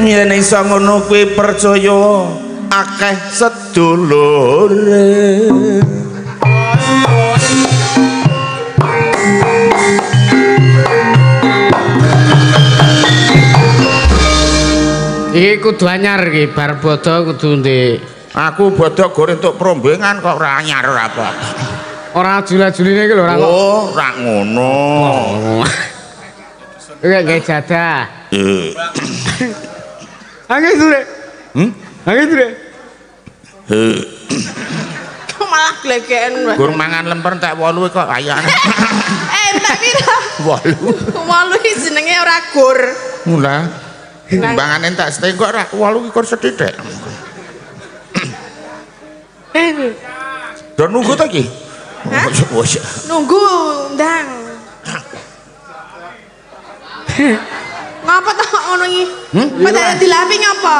yen iso ngono kuwi percaya akeh sedulure Iki kudu anyar iki bar bodo kudu ndek. aku bodho gore entuk prombengan kok ora anyar ora apa Ora jula-juline iki lho ora kok. oh ora ngono Iki gawe jadah. Eh, hmm? Angge sure. Eh, kok malah glegeken wae gur mangan lemper tak wolu kok ayane eh tak pira wolu walu iki jenenge ora gur mula timbangan entak setengah kok ora wolu iki kur sethithik nunggu ta iki? Hah? Wes. nunggu ndang *laughs* ngapa kok ngono iki Hmm? padahal dilapi ngapa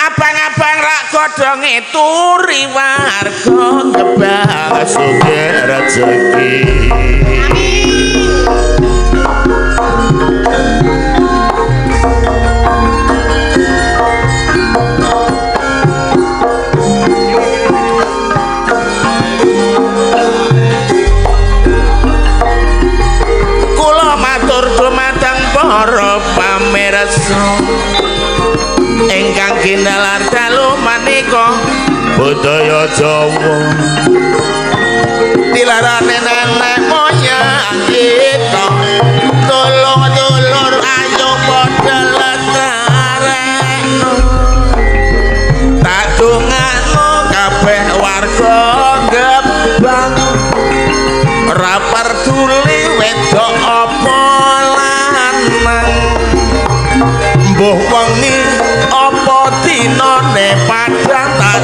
Abang-abang rak godhonge turi warga ngebah sugih rezeki. dasu engkang kinalar dalu manika budaya jawa. Dilarane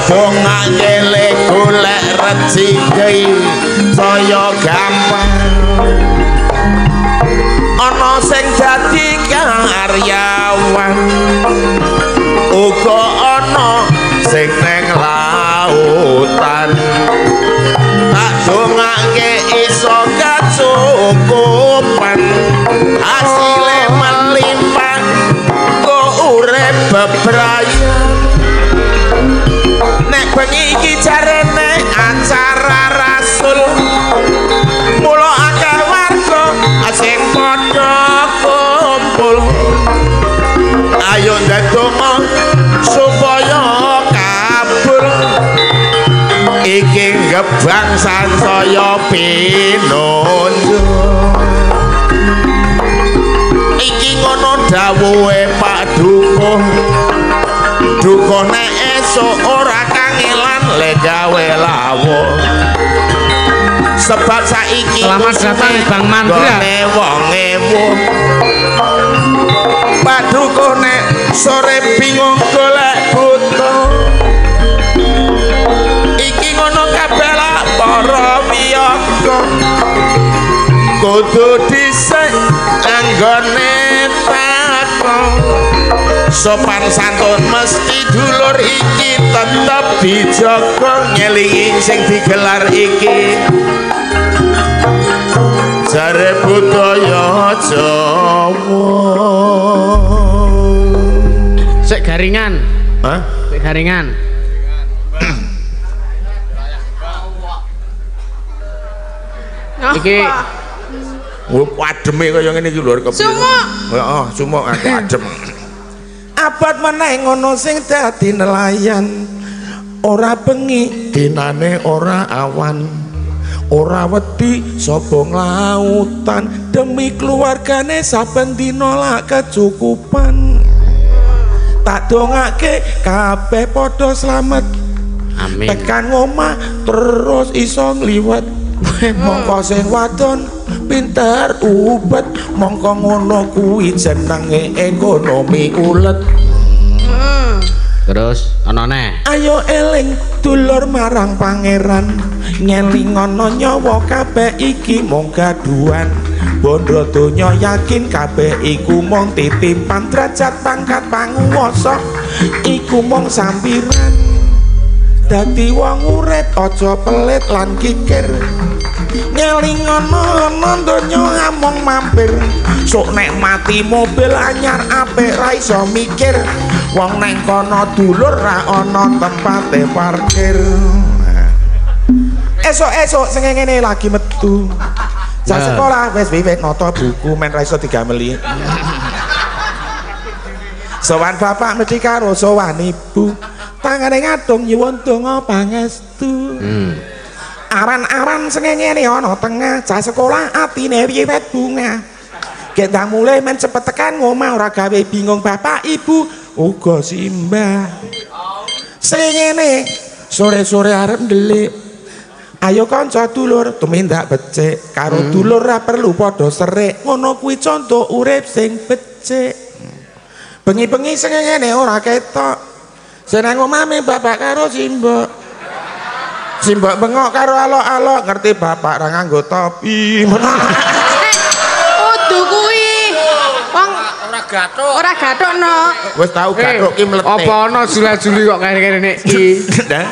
tak dongake golek rezeki saya gampang. Ana sing dadi karyawan uga ana sing neng lautan. Tak dongake iso kacukupan hasilé melimpah kok urip bebrayan bengi iki jarene acara rasul. Mula akeh warga sing padha kumpul. Ayo ndedonga supaya kabul. Iki gebang sansaya pinunjuk iki ngono dawuhe Pak Dukuh. Dukuh nek esuk le gawe lawuh sebab saiki Selamat datang, Bang Mandra. Gone wong. Ewu Pak Dukuh nek sore bingung golek butuh iki ngono kabeh para wiyaga kudu dhisik anggone takon sopan santun mesti dulur iki tetep dijaga ngelingi sing digelar iki jare budaya Jawa Sik garingan. Hah? Sik garingan. Iki- Wup ademe kaya ngene iki lho kepiye. Sumuk. Heeh, sumuk ade adem. Meneh ngono sing dadi nelayan. Ora bengi, dinane ora awan. Ora wedi sapa nglautan demi keluargane saben dina lak kecukupan. Tak dongake kabeh padha slamet Amin. tekan ngomah terus iso ngliwet mongko sing wadon pinter ubet mongko ngono kuwi jenenge ekonomi ulet Terus ana neh. ayo eling dulur marang pangeran. Ngelingono nyawa kabeh iki mung gaduan bondo donya yakin kabeh iku mung titipan derajat pangkat panguwasa. Iku mung sampiran. Dadi wong urip aja pelit lan kikir. Ngelingono ana donya among mampir. Sok nek mati mobil anyar apik ra iso mikir wong neng kono dulur ra ana tempate parkir esok-esok sing ngene lagi metu Sak Ya. sekolah wis wiwit nata buku men ra iso digameli. Sowan bapak mesti karo sowan ibu. Tangane ngadung nyuwun donga pangestu. Hmm. Aran-aran sengenge ana tengah cah sekolah atine wiwit bunga. Ndang mulai men cepet tekan ngomah ora gawe bingung bapak ibu uga simbah. Sengene sore-sore arep ndelik. Ayo kanca dulur tumindak becik karo dulur ra perlu padha serik ngono kuwi contoh urip sing becik. Bengi-bengi sengene ora ketok. Seneng omame bapak karo simbok. Simbok bengok karo alok-alok ngerti bapak ra nganggo topi. *laughs* Kudu. Wong Ora gathuk. ora gathokno. Wis tau gathuk ki mletek. Apa ana jula-juli kok kene-kene iki? *laughs* Dah.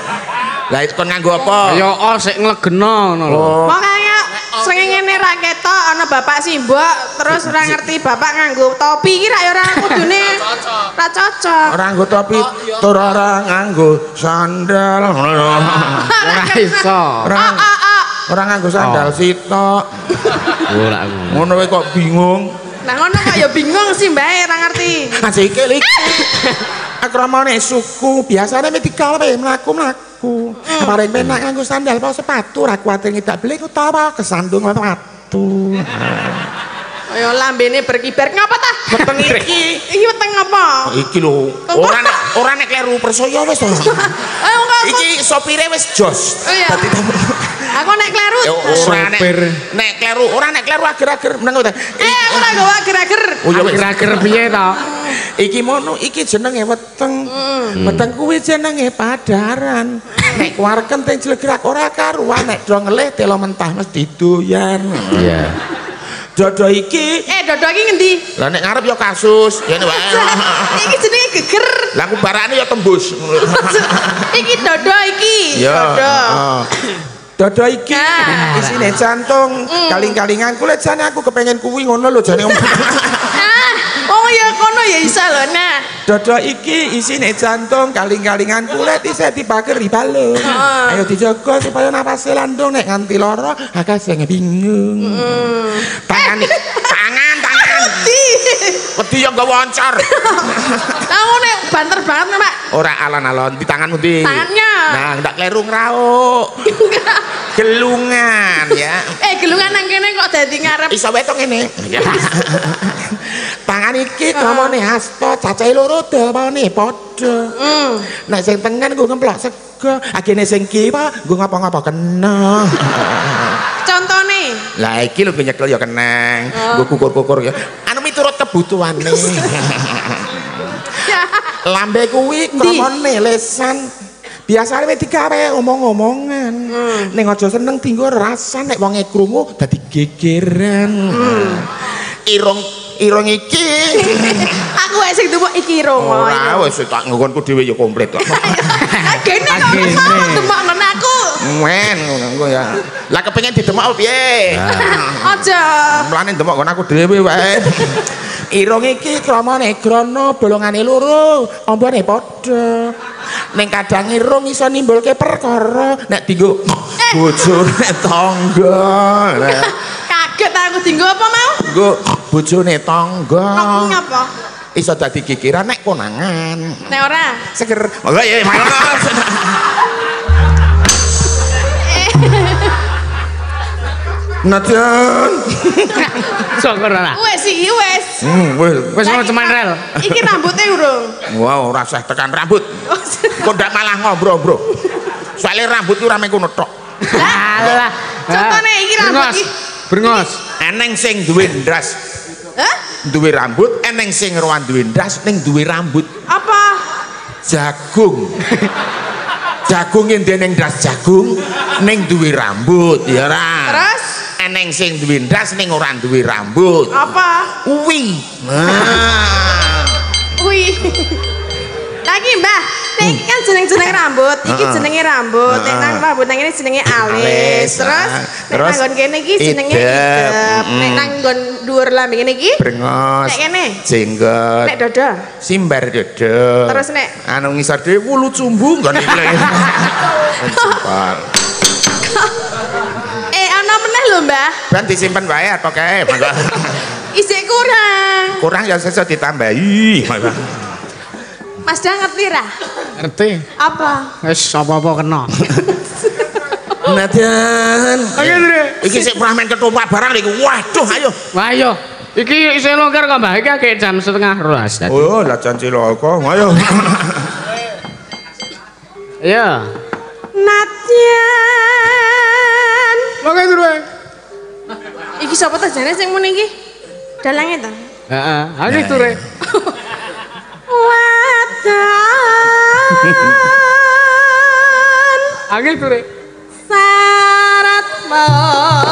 Lah itu kon nganggo apa? Ya oh sik nglegeno ngono lho. Oh. Makanya srengenge ra ketok ana bapak simbok terus ora ngerti bapak nganggo topi iki ra ya ora kudune *laughs* ra cocok. Ora nganggo topi, tur ora nganggo sandal. *laughs* Ora iso. Ora ora nganggo sandal sitok. Ora ngono. Ngono kok bingung. Nah ngono kok ya bingung sih Mbak ra ngerti. Asike iki. Akramane suku biasane mesti kawe mlaku-mlaku. Paling penak nganggo sandal apa sepatu ra kuwatir beli utawa kesandung sepatu. Kaya lambene berkibar ngapa ta? Weteng *laughs* iki. Iki weteng apa? Iki lho, ora nek ora nek kleru persoyo wis to. Ayo kok Iki sopire wis jos. Oh iya. Dadi tamu. *laughs* Aku nek kleru. Eh, ora nek nek kleru, ora nek kleru ager-ager meneng ta. Eh aku ora gawa ager-ager. Oh ya. Kira-kira piye to? Iki mono, iki jenenge weteng. Weteng kuwi jenenge padaran. Nek kuarep kenting jlegrak ora karuan nek do ngelih telo mentah mesti doyan. Iya. Dodo iki Eh dodo iki ngendi? lah nek ngarep ya kasus, ngene wae. Iki jenenge geger. Lah aku barane ya tembus. *laughs* Iki dodo iki. Ya. Dodo. Dodo iki Ah. isine jantung, kaling-kalingan kulit jane aku kepengen kuwi ngono lho jane. *laughs* Oh ya kono ya iso lho. Nah, Dodo iki isine jantung, kaling-kalingan kulit isih dibakeri balung. Ah. Ayo dijaga supaya napase landung nek nganti lara akeh sing bingung. Tangan *laughs* iki, tangan, tangan. di. Wedi yo nggawa oncor. Kamu nek banter banget nih, Pak. Ora alon-alon di tanganmu di. Tangannya. Nah, ndak kleru ngrauk. *laughs* Gelungan ya. Eh, gelungan nang kene kok dadi ngarep. iso wetok ngene. *laughs* Tangan iki kramane hasta, cacahe loro dawane padha. Hmm. Nek sing tengen nggo ngemplok sego, agene sing kiwa nggo ngapa-ngapa kena. Contone. Lah iki lho nyekel ya kenang, Oh. nggo kukur-kukur ya. Anu miturut kebutuhane. Ya. *laughs* Lambe kuwi Ndi? kramane lesan. Biasane wis digawe omong-omongan. Ning aja seneng dienggo rasan nek wonge krungu dadi gegeran. Irung irung iki. *laughs* Aku wae sing tumpuk iki romo. Ora wis tak nggonku dhewe ya komplit *laughs* kok. Agene kok tumpuk ngono aku. Men ngono ya. Lah kepengin didemok piye? *laughs* Aja. Mlane demok ngono aku dhewe wae. Irung iki kramane grana bolongane loro, ambane padha. Ning kadang irung iso nimbulke perkara nek dienggo bojone tangga. Kaget aku dinggo apa mau? Nggo bojone tangga. Kok ngapa? Iso dadi kikiran nek konangan. Nek ora. Seger. Oh iya, Mas. Nadyan. Syukur ora. Wes iki wes. Hmm, wis. Wis ngono ceman rel. Iki rambutnya urung. Wow, ora usah tekan rambut. Kok ndak malah ngobrol, Bro. Soalnya rambut rame kono tok. Alah. Contohnya iki rambut iki. Brengos. Eneng sing duwe ndas, Hah? duwe rambut, eneng sing rawan duwe ndas ning duwe rambut. Apa? Jagung. jagung yang dia neng das jagung, neng duwe rambut, ya ora. Terus? Eneng sing duwe ndas ning ora duwe rambut. Apa? Uwi. *laughs* Nah. Wih. Lagi mbah, nek kan jeneng-jeneng rambut, iki jenenge rambut, nek nang rambut nang ini jenenge alis. Terus nek nang nggon kene iki jenenge idep. Nek nang nggon dhuwur lambe kene iki Brengos. Nek kene? Jenggot. nek dodo. Simbar dodo. Terus nek? anu ngisor dhewe wulu cumbu nggon iki. *laughs* Simpar. *laughs* Eh ana meneh lho, Mbah. Ben disimpen wae pokoke, monggo. *laughs* Isih kurang. Kurang ya sesuk ditambahi. monggo. Mas dah ngerti ra? Ngerti. Apa? Wis apa-apa kena. *laughs* Nadyan. Oke, Dre. Iki sik pramen ketoprak barang lho iki. Waduh, ayo. Wah ayo. Iki isih longgar kok Mbah iki agek jam setengah rolas tadi. Oh, lah jan cilaka. Ayo. *laughs* Iya. Natyan. Oke, Dre. Iki sapa ta jane sing muni iki? Dalange ta? Heeh, ayo Dre. *laughs* dan angin tuh deh syarat mau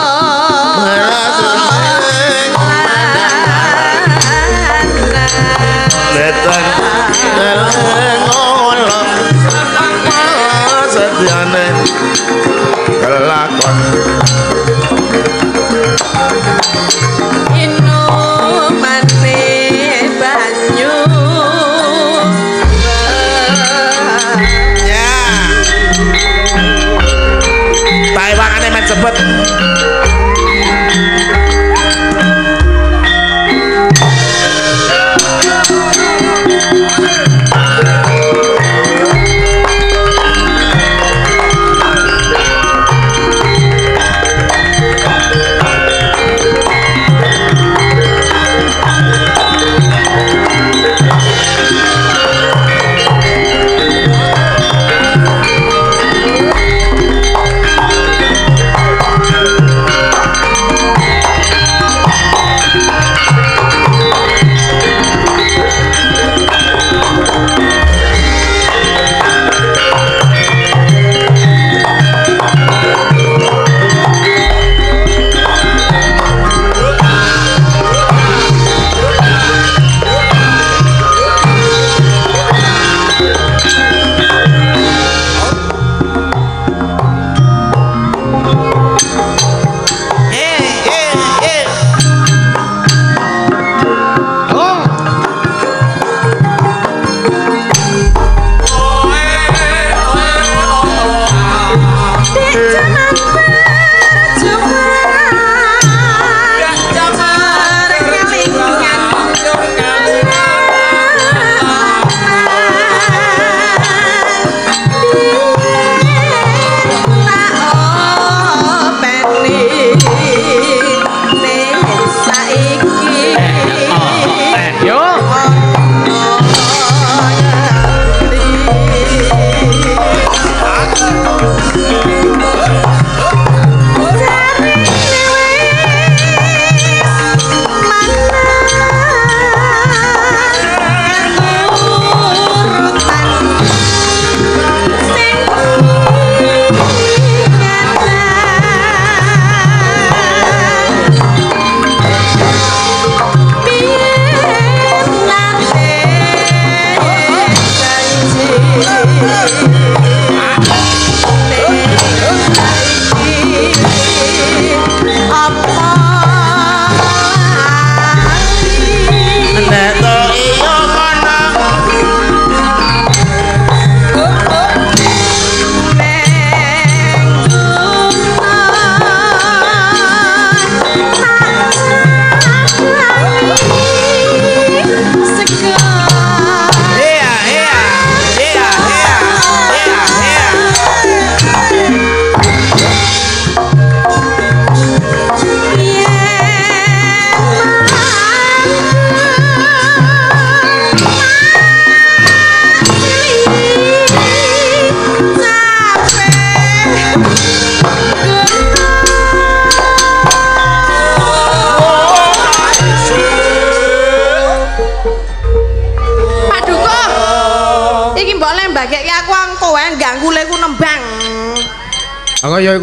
ngono datang ngolam setiane kelakon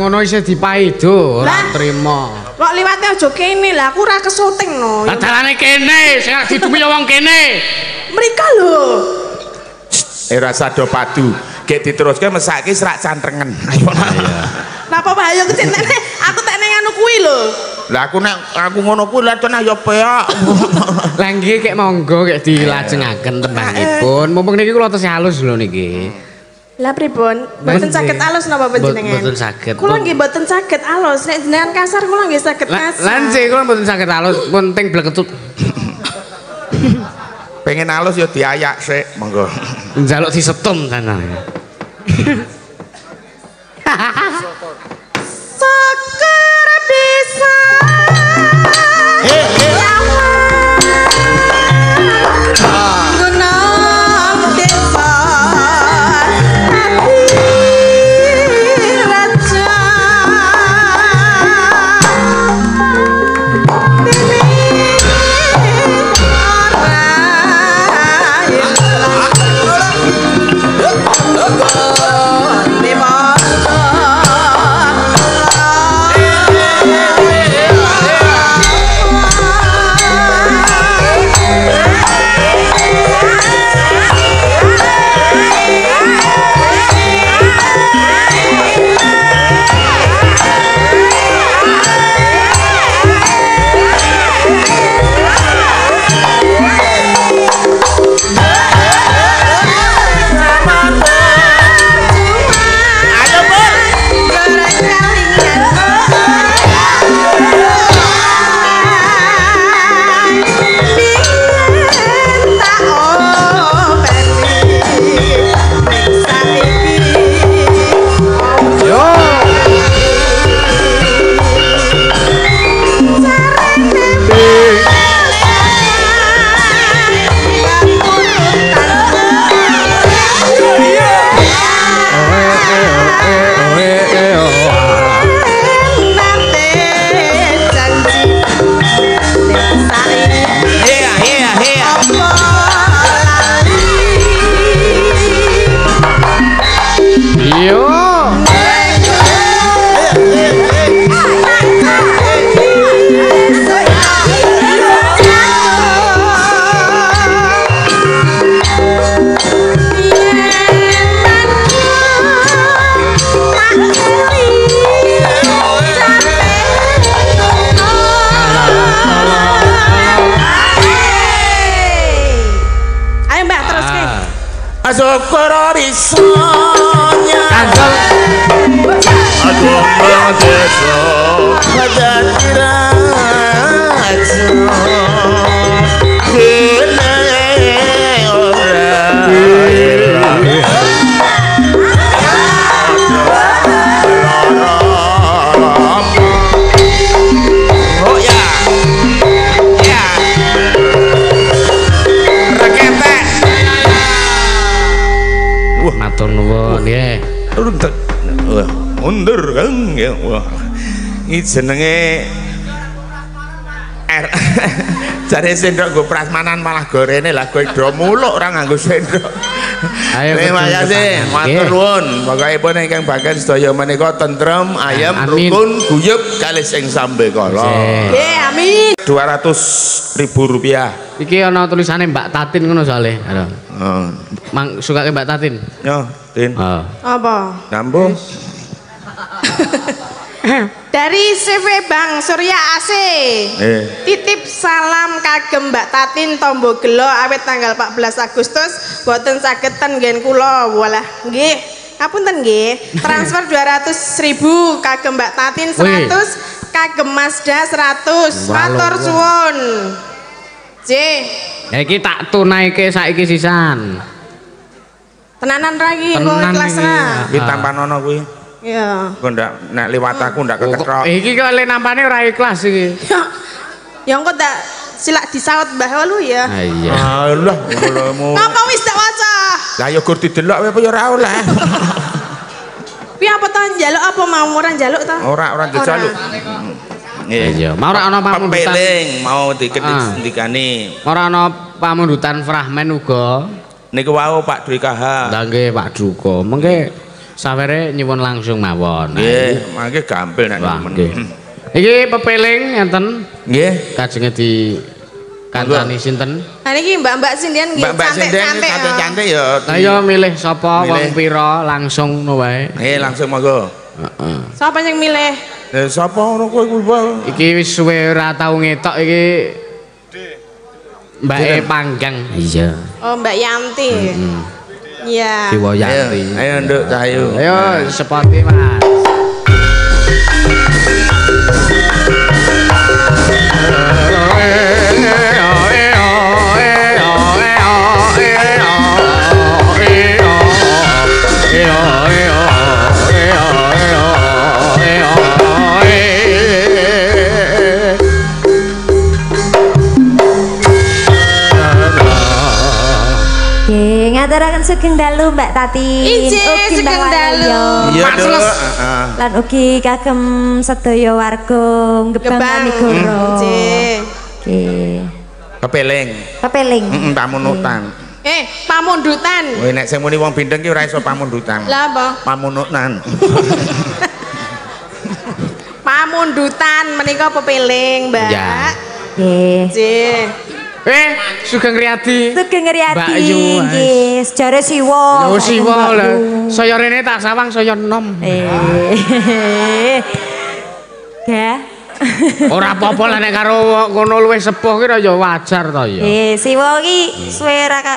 ngono isih dipaido, ora Lah. trima. Kok liwate aja kene lah, aku ora kesuting no. Lah dalane kene, sing didumi ya wong kene. Mereka lho. Eh rasa do padu. Gek diteruske mesake serak cantrengen. Ayo. Napa bahaya kecil nek aku tak nang anu kuwi lho. Lah aku nek aku ngono kuwi lah tenah ya peak. Lah nggih kek monggo kek dilajengaken tembangipun. Mumpung niki kula tesih halus lho niki. Lah pripun? Mboten saged alus napa panjenengan? mboten saged. Kula nggih mboten saged alus. Nek jenengan kasar kula nggih saged Lah kasar. lan sih kula mboten saged halus, penting bleketut. Pengen halus ya diayak sik, monggo. Njaluk disetum sana. *laughs* Iki jenenge R. *laughs* Jare sendok nggo prasmanan malah gorene lah kowe do muluk ora nganggo sendok. Ayo, Terima betul, kasih, betul. matur nuwun. Pokokipun ingkang bagian sedaya menika tentrem, ayem, Amin. rukun, guyub kalih sing sambe kala. Nggih. Amin. 200 ribu rupiah. Iki ana tulisane Mbak Tatin ngono soalé. Aduh. Oh, Mang sukake Mbak Tatin. yo, Tin. Oh. Apa? Nambung. *laughs* Dari CV Bang Surya AC. Eh. Titip salam kagem Mbak Tatin Tombo Gelo awet tanggal 14 Agustus boten saged ten nggen kula. Walah, nggih. Ngapunten nggih. *laughs* Transfer 200.000 kagem Mbak Tatin 100 kagem Mazda 100. Matur suwun. J. Ya iki tak tunaike saiki sisan. Tenanan lagi kok Tenan ikhlas iki. ra. Kuwi tampanono kuwi. Iya. Kok ndak nek liwat aku ndak Oh, keketrok. Iki kok le nampane ora ikhlas iki. Ya. Ya engko tak silak disaut Mbah Walu ya. Ah iya. Alah, ngono Ngapa wis tak waca? Lah ya gur didelok apa ya ora oleh. *laughs* Kuwi apa to njaluk apa mau ora njaluk to? Ora ora dijaluk. Iya, mau ora ana pamundutan. Mau Ah. dikedikani. Ora ana pamundutan Fragmen uga. Niku wau Pak Dwi KH. Lah nggih Pak Duko. Mengke sawere nyuwun langsung mawon. Nah, Nggih, mangke gampil nek nggih. Iki pepeling enten Nggih. kajenge di kancani sinten? Nah niki mbak-mbak sindian nggih Mbak-mbak sing den cantik-cantik. cantik-cantik ya. Lah ya milih sapa wong pira langsung ngono wae. Nggih, langsung monggo. Heeh. Siapa yang milih? Eh sapa ngono kowe kuwi, Pak? Iki wis suwe ora tau ngetok iki. Mbak E panggang. Iya. Oh Mbak Yanti. Iya. Dewa Ayo, nduk Cahyu. Ayo sepoti Mas. Sugeng dalu Mbak Tati. Ije, Ugi Mbak sugeng dalu. Iya. Pantes. Heeh. Lan ugi kagem sedaya warga Gebang. Manigoro. Nggih. Nggih. Kepeling. Pepeling. Heeh, pamunutan. Eh, pamundutan. Kowe nek sing muni wong bindeng ki ora iso pamundutan. Lah apa? Pamunutan. Pamundutan menika pepeling, Mbak. Ya. Nggih. Nggih. Eh, Sugeng Riyadi. Sugeng Mbak Riyadi. Ayu, Nggih, sejare siwa. Yo Mbak siwa lah. Saya rene tak sawang saya enom. Eh. *laughs* Ya. *laughs* Ora apa-apa lah nek karo ngono luwih sepuh ki ya wajar to ya. Eh, siwa iki suwe ra ka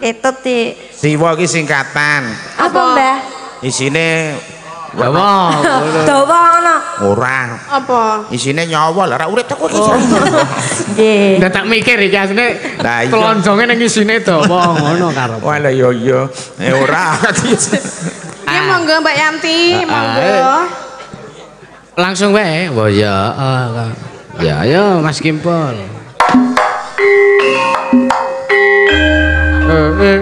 ketut di Siwa ki singkatan. apa, Apa? Mbah? Isine Ya wah. Dawa ngono. ora. Apa? Isine nyawa lah ora urip teku iki. Nggih. Ndak tak mikir iki asline Lah iya. telonjonge ning isine dawa ngono karo. Wah lah yo yo. Eh ora. *laughs* Ya monggo Mbak Yanti, Ah, monggo. Langsung wae. Wah ya. ah, Ya ayo Mas Kimpul. Eh, eh. Eh,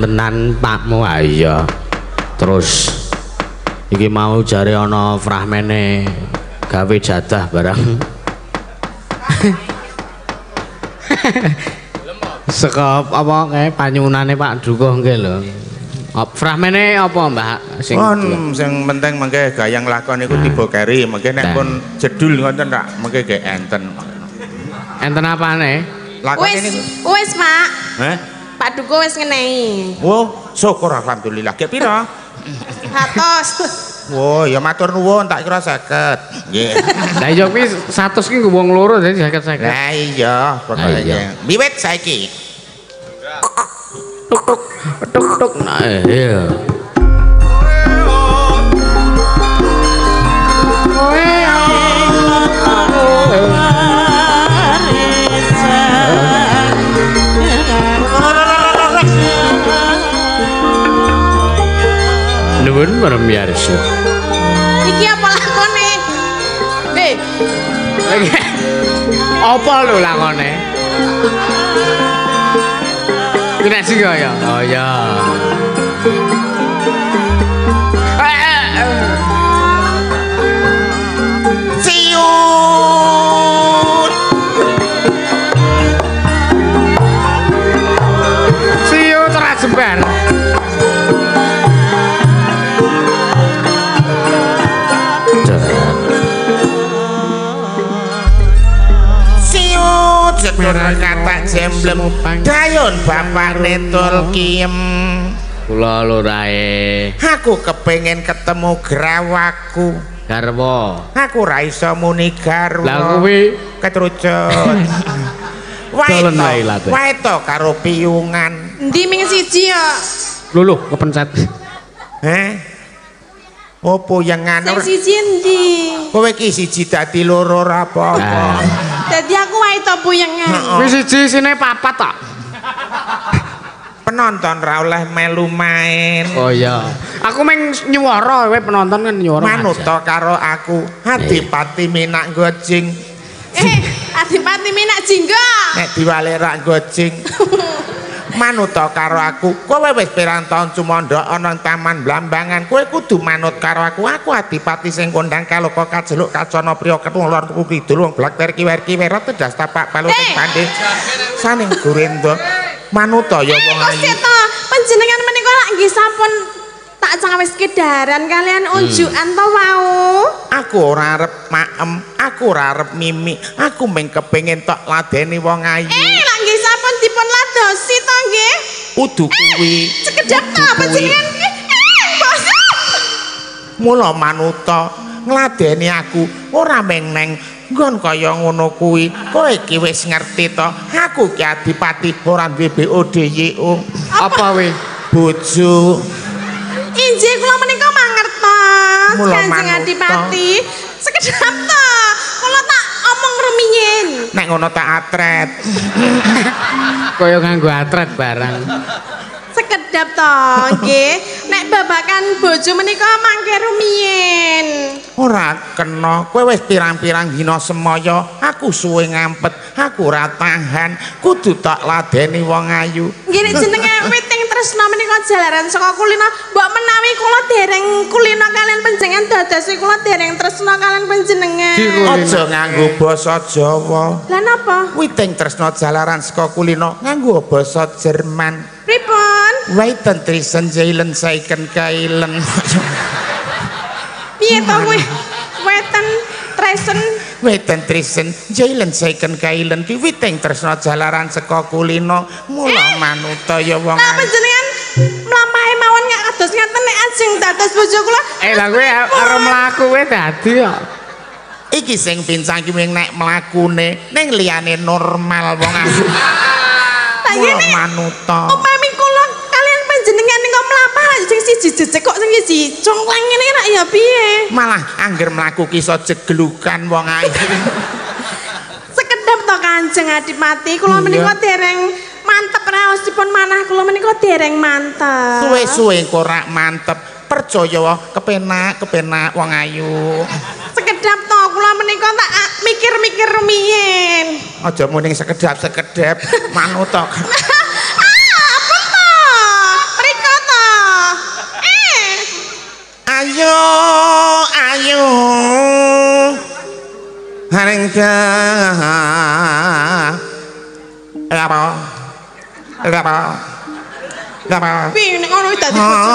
tenan pakmu ah iya terus iki mau jare ana fragmene gawe jadah barang *laughs* Saka apa kae panyunane Pak Dukuh nggih lho. Op fragmene apa Mbak sing Pun sing penting mengke gayang lakon iku tiba keri, mengke nek Nah. pun jedul ngoten rak, mengke ge enten. enten apane? Lakon Wis, ini wis, Mak. Heh? Pak Duko wis ngenehi. Wo, syukur alhamdulillah. Ge pira? Hatos. Wo, ya matur nuwun tak kira 50. Nggih. Lah iya kuwi 100 ki wong loro dadi 50-50. Lah iya, iya. pokoknya. Wiwit saiki. Tuk tuk tuk tuk. Nah, iya. Nuwun pamirsa. Iki apa lakone? Nggih. Lagi apa lho lakone? Kena sing ya. Oh ya. Siut sedulur kata jemblem dayun bapakne Tulkiem. Kula lurae Aku kepengin ketemu grawaku. garwa. Aku ra iso muni garwa. Lah kuwi ketrucut. *laughs* Dolen wae lah, Teh. Wae to karo piyungan. Endi ming siji ya? lho lho kepencet. Heh. Opo yang Sing ngono? siji endi? Kowe ki siji dadi loro ora apa-apa. Ah. Dadi to puyengan. Kuwi siji sine papat tok. Penonton ra oleh melu main. Oh iya. Aku meng nyuwara kowe penonton kan nyuwara. Manut to karo aku. Adipati minak gojing. Eh, Adipati minak jingga. Nek diwale rak gojing. *laughs* Manut karo aku. Kowe wis pirang taun sumandha ana taman Blambangan. Kowe kudu manut karo aku. Aku adipati sing kondang kaloka kajeluk kacana priya ketung lor tuku kidul wong blakter kiwer-kiwer tedas tapak palu sing Eh. Saning gurenda. Manut ya wong ayu. panjenengan menika lak nggih sampun tak cawis kedaran kalian unjukan to wau. Aku ora arep maem, aku ora arep mimi. Aku mung kepengin tok ladeni wong ayu. Eh, lak nggih sampun dipun ladosi nggih. Udu kuwi. Sekedap to Udu kuwi. panjenengan nggih. Eh, bos. Mula manuta ngladeni aku ora meng neng nggon kaya ngono kuwi. Kowe iki wis ngerti to. Aku ki adipati ora duwe BODYO. Apa we? Bojo. Injih kula menika mangertos. Kanjeng. Adipati. Sekedap to. Rumiyin. Nek ngono tak atret. *laughs* Kaya nganggo atret barang. Sekedap to nggih. Nek babakan bojo menika mangke rumiyin. Ora kena, kowe wis pirang-pirang dina semaya, aku suwe ngampet, aku ora tahan, kudu tak ladeni wong ayu. Nggih nek jenenge tresna menika jalaran saka kulina, mbok menawi kula dereng kulina kalian panjenengan dados kula dereng tresna kalian panjenengan. Di kulina. Aja nganggo basa Jawa. Lah napa? Witing tresna jalaran saka kulino nganggo basa Jerman. Pripun? Weiten trisen jailen saiken kailen. Piye to kuwi? Weten tresen Weiten trisen jailen saiken kailen ki witing tresna jalaran saka kulino mula manuta ya wong Lah ayu. panjenengan mlampahe mawon nggak kados ngaten nek ajeng dados bojo kula. Eh lah kowe arep mlaku kowe dadi kok. Iki sing pincang ki wing nek mlakune ning liyane normal wong ayu. Tak Mula manuta. Jejeg kok sing siji congklang ngene rak ya piye? Malah angger mlaku ki iso jeglukan wong ayu. Sekedap to Kanjeng Adipati, kula Iya. menika dereng mantep raosipun manah kula menika dereng mantep. Suwe-suwe kok rak mantep. Percaya wae kepenak, kepenak wong ayu. Sekedap to kula menika tak mikir-mikir rumiyin. Aja muning sekedap-sekedap manut to. *laughs* ayo ayo. Haring ka eh, apa? Eh, apa? Eh, apa? Pi nek ngono dadi bojo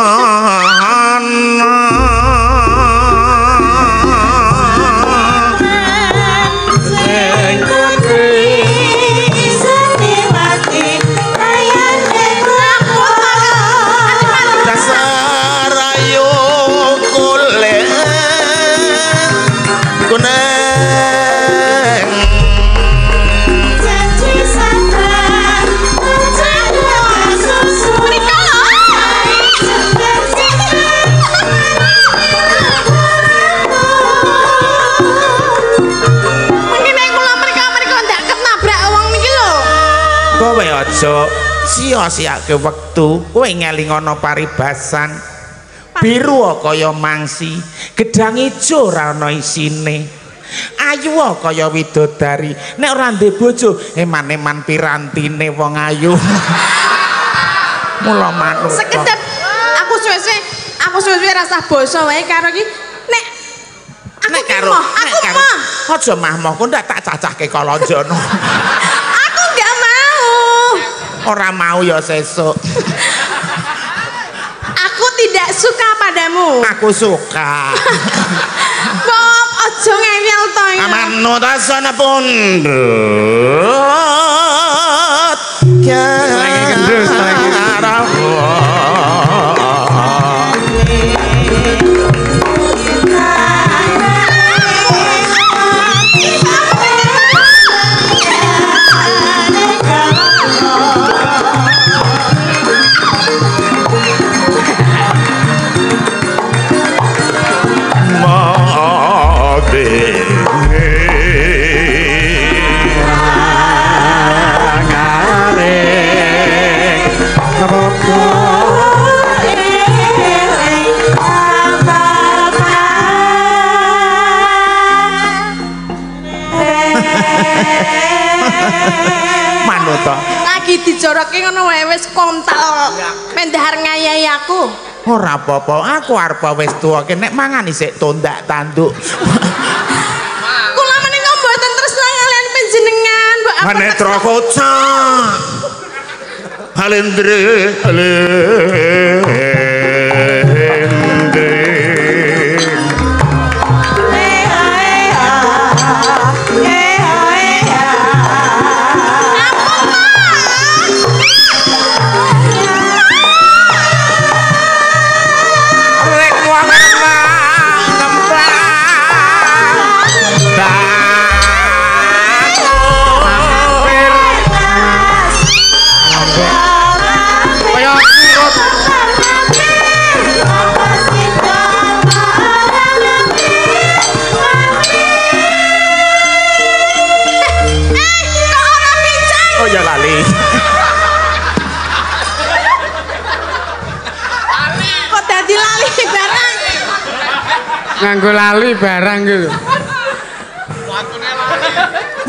kowe aja sia-siake wektu. Kowe ngelingono paribasan. Biru kaya mangsi. Gedang ijo ora ana isine. Ayu kaya widodari. Nek ora ndek bojo eman-eman pirantine wong ayu. *laughs* Mula manut Sekedap aku suwe-suwe aku suwe-suwe rasa basa wae karo iki. Nek aku nek karo moh, nek aku karo mah aja mah moh kok ndak tak cacahke kalonjono aku *laughs* ora mau ya sesuk. Aku tidak suka padamu. Aku suka. *laughs* Bob ojo ngeyel to ya. Amanut asana pundut dijoroke ngono wae wis kontal mendahar ngayahi aku Ora apa-apa, aku arep wis tuwa nek mangan isik tondak tanduk. kula menika mboten tresna kalian panjenengan mbok apa Manetra koca. Halendre, halendre. Nganggo lali barang gitu.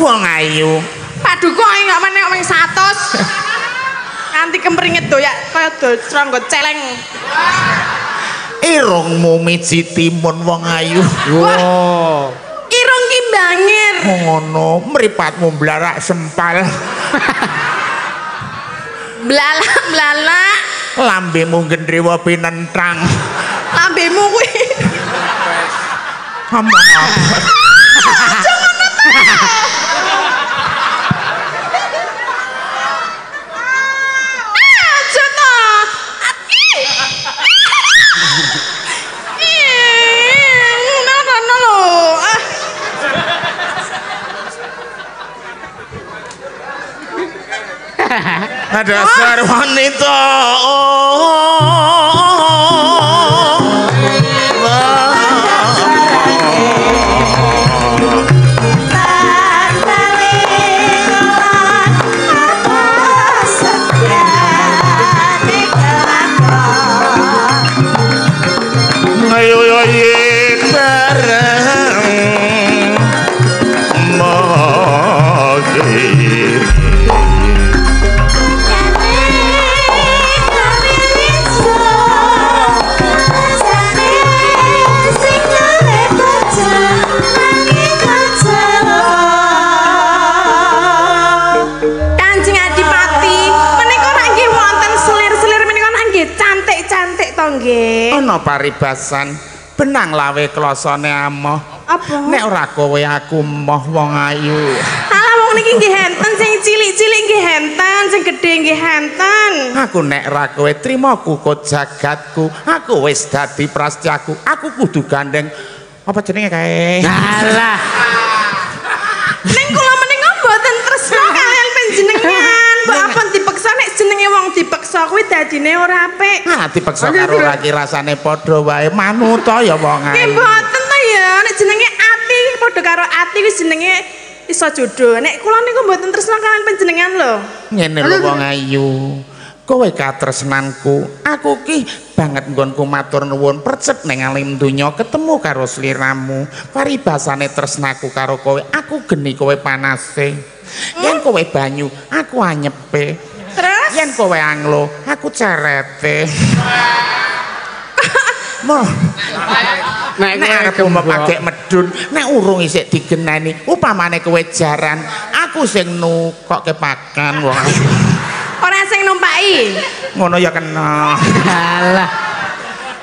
Wong ayu. Paduka ae gak meneh wing 100. Nganti kempringet doyak kaya do serangga celeng. Irungmu miji timun wong ayu. Wow. Irung ki bangir. Ngono, mripatmu blarak sempal. Blala blala Lambemu gendrewa pinentrang. lambemu kuwi. Lho. Ah. Dasar wanita. Ayo paribasan. Benang lawe klosone amoh. Apa? nek ora kowe aku moh wong ayu. Alah wong niki nggih henten sing cilik-cilik nggih henten, sing gedhe nggih henten. aku nek ra kowe trima kukut jagatku. Aku wis dadi prasetyaku aku kudu gandeng. Apa jenenge kae? Alah. Kuwi dadine ora apik. Ah, dipeksa karo laki rasane padha wae manut ya wong Nggih ayu. mboten ya, nek jenenge ati padha karo ati wis jenenge iso jodoh. Nek kula niku mboten tresno kalian panjenengan lho. Ngene lho wong ayu. Kowe katresnanku. Aku ki banget nggonku matur nuwun percet ning alim donya ketemu karo sliramu. Paribasane tresnaku karo kowe, aku geni kowe panase. Yen kowe banyu, aku anyepe. Terus Yen kowe anglo, aku cerete. *laughs* Moh, Nek nek arep mau pagek medun, nek urung isik digenani, upamane kowe jaran, aku sing nukokke pakan wong. ora sing numpaki. Ngono ya kena. Alah.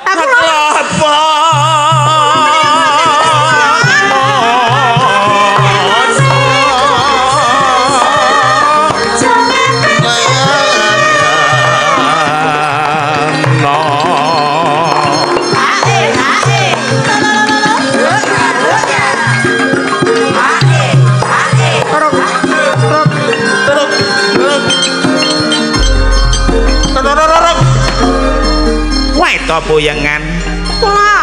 Aku lho Apa? To boyengan. kula.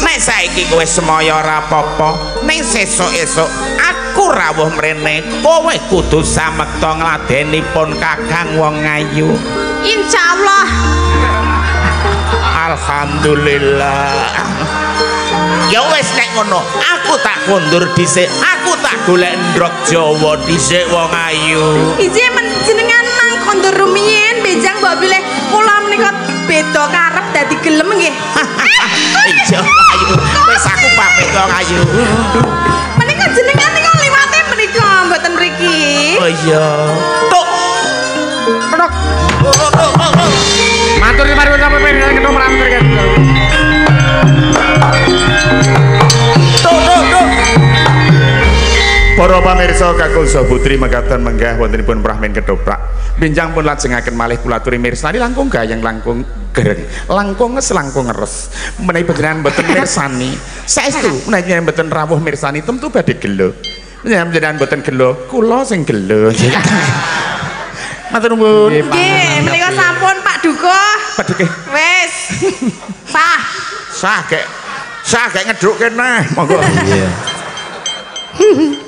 Nek saiki kowe semaya ora apa-apa, ning sesuk-esuk aku rawuh mrene, kowe kudu samekta ngladenipun Kakang wong ayu. Insyaallah. Alhamdulillah. Ya wis nek ngono, aku tak kondur dhisik, aku tak golek ndrok Jawa dhisik wong ayu. Iji menjenengan nang kondur rumiyin bejang mbok bilih kula menika beda karep dadi gelem nggih. *laughs* Iya ayu, wis aku pamit wong ayu. Menika jenengan nika liwate menika mboten mriki. Oh iya. Tuk. Pedok. Oh, oh. Matur pariwara sampai pengen ketemu matur kan. Tuk, tuk, tuk. Para pamirsa kakung saha putri mekaten menggah wontenipun Brahmin ketoprak. Benjang pun lajengaken malih kula aturi mirsani langkung gayeng langkung gereng. Langkung nges langkung ngeres. Menawi panjenengan mboten mirsani, saestu menawi panjenengan mboten rawuh mirsani tentu badhe gelo. Menawi panjenengan mboten gelo, kula sing gelo. Matur nuwun. Nggih, menika sampun Pak Dukuh. Paduke Wis. *laughs* Sah. sah kek sah kek ngeduk kene. Monggo. Wis *laughs*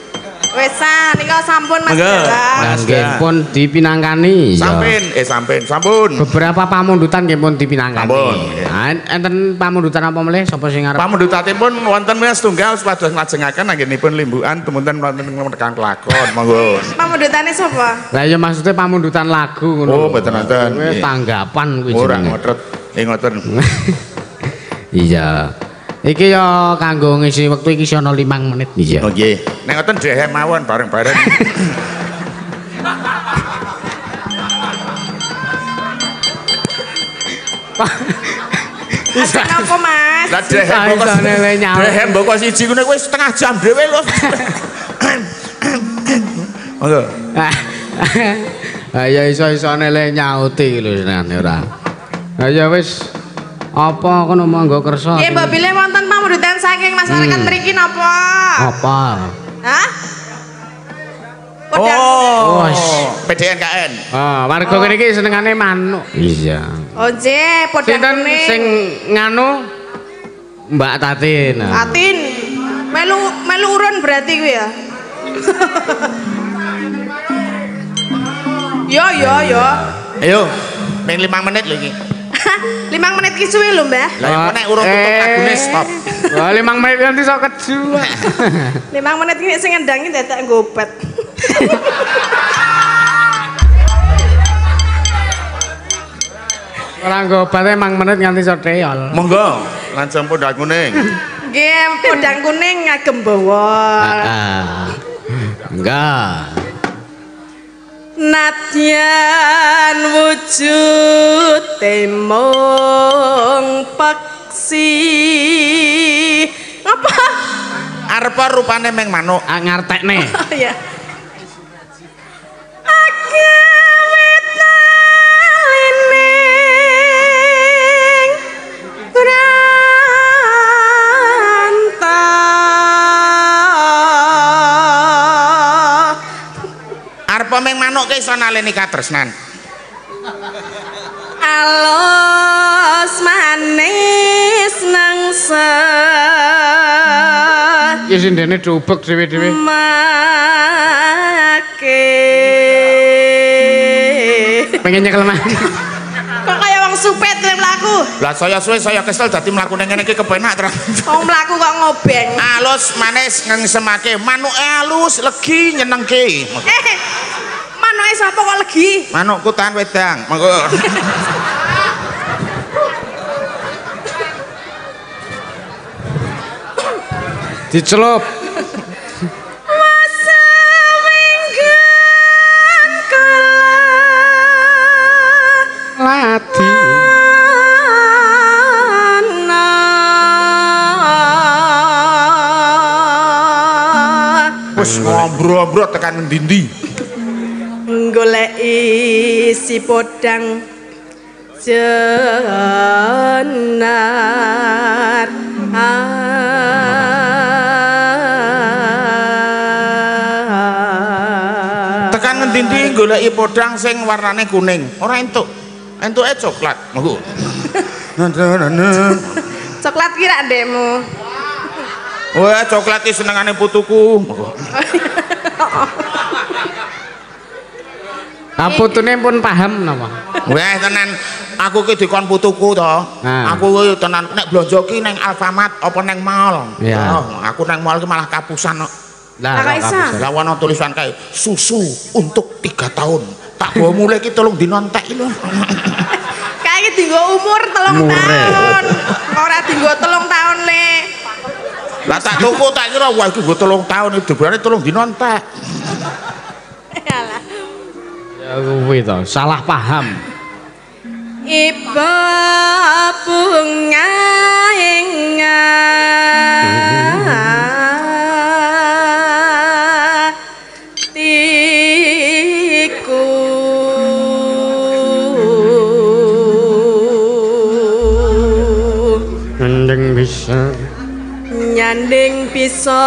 sah nika sampun Mas. Nah, nggih pun dipinangkani. ya. Sampun, eh sampun, sampun. Beberapa pamundutan nggih pun dipinangkani. Sampun. Nah, enten pamundutan apa meneh sapa sing arep? Pamundutatipun wonten wis tunggal supados nglajengaken anggenipun limbukan temunten wonten tekan kelakon. Monggo. Pamundutane sapa? Lah ya maksudnya pamundutan lagu ngono. Oh, mboten wonten. Wis Nggih. tanggapan kuwi Ora jenenge. ngotret. Eh ngoten. *laughs* Iya. Iki ya kanggo ngisi wektu iki ana 5 menit iya. Oh nggih. Nek ngoten dhewe mawon bareng-bareng. Ajeng apa Mas? Lah Ah, le nyaut. Dhewe mbok siji kuwi wis setengah jam dhewe lho. Monggo. Ah ya iso-isone le nyauti lho senane ora. Ah ya wis apa kono monggo kersa. Nggih, mbok bilih wonten pamundutan saking masyarakat mriki napa? Apa? Hah? Oh. Wes. PDNKN. Ah, warga kene iki senengane manuk. Iya. Oh, nggih, podang Sinten kuning. sing nganu Mbak Tatin. Nah. Atin. Melu melu urun berarti kuwi ya. *laughs* Yo yo yo. Ayo, ping 5 menit lho iki. Limang menit ki suwe lho, Mbah. Lah iku nek urung tutup lagune stop. *laughs* Wah, limang menit nanti iso keju. *laughs* Limang menit ki sing ngendangi dadak ngobet. *laughs* Ora nggo obat emang menit nganti iso teol. Monggo, langsung podang kuning. Nggih, podang kuning ngagem bawah. Ah. Enggak. Nadyan wujud temong paksa si apa Arepa rupane meng manuk. Ah, ngartekne. *laughs* Oh ya Agawet Arepa meng manuk ke iso naleni katresnan. Alos manis nangsa ya sindene diubek dhewe-dhewe make. Pengen nyekel mah kok kaya wong supet lek mlaku? Lah saya suwe saya kesel dadi mlaku ning ngene iki kepenak terus. wong mlaku kok ngobeng. Alus manis ngesemake manuk alus legi nyenengke. eh manuke sapa kok legi Manukku tahan wedang. Monggo. dicelup lati Wis ngombro-ombro tekan ngendi-endi. Goleki si podang jenar Tekan ngendi-endi goleki podang sing warnane kuning. Ora entuk. Entuke coklat. Monggo. coklat kira demo Wah, coklat iki senengane putuku. *laughs* Monggo. Aputune pun paham napa? Wah, tenan aku ki dikon putuku to. Nah. Aku ki tenan nek blonjo ki ning Alfamart apa ning mall. Iya. Oh, aku ning mall ki malah kapusan kok. Lah kapusan. Lah tulisan kae susu untuk tiga tahun. Tak bawa mulai ki tolong dinontek lho. *laughs* kayak tinggo umur telung Umure. tahun ora tinggo telung tahun le Lah tak tuku tak kira wah iki nggo tolong tahun itu berarti tolong dinontek. *laughs* Yalah. Ya kuwi to, salah paham. Ibu bunga Mending bisa. Nyanding bisa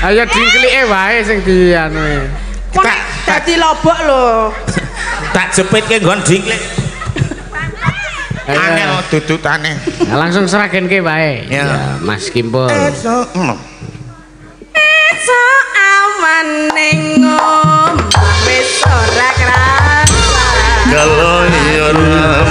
Ayo dingklike wae sing di anu e. Nek dadi lobok lho. Tak jepitke nggon dingklik. Angel dudutane. Ya, langsung seragenke wae. Ya. Ya, Mas Kimpul. Hmm. Iso awan ning ngom wis ora krasa. Kalau Uyuran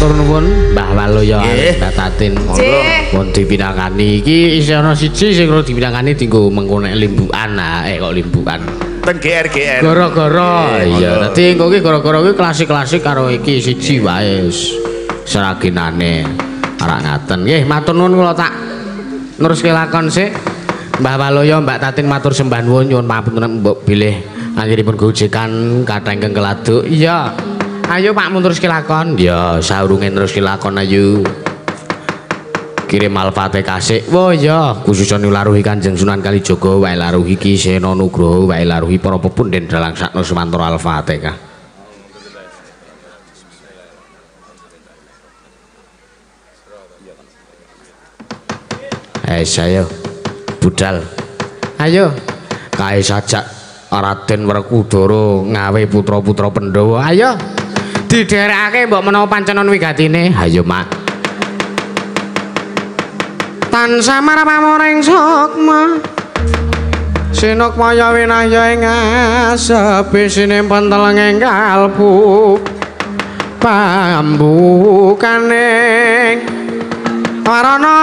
matur nuwun Mbah Nggih. Mbah Tatin Nggih. pun dipinangani. Iki isih ana siji sing ora dipinangani dienggo mengko nek limbukan eh kok limbukan? Ten GR GR gara-gara iya. monggo. dadi engko iki gara-gara iki klasik-klasik karo iki siji wae wis seraginane ora ngaten. Nggih matur nuwun kula tak. Neruske lakon sik. Mbah Waloya Mbak Tatin matur sembah nuwun nyuwun pangapunten mbok bilih anggenipun gojekan kathah ingkang keladuk. Iya ayo Pak mun teruske lakon ya saurunge neruske lakon ayo kirim al-fatihah kasih. Wah iya khususnya laruhi kanjeng sunan kalijogo wae laruhi ki seno nugroho wae laruhi para pepunden dalang sakno sumantara al-fatihah Eh saya budal. Ayo. Kae sajak Raden Werkudara ngawe putra-putra Pandhawa. Ayo diderekake mbok menawa pancenan wigatine ha yo mak. Tan samar sukma sinukmaya winaya ing asepisine teleng ing kalbu. Pambukaning warana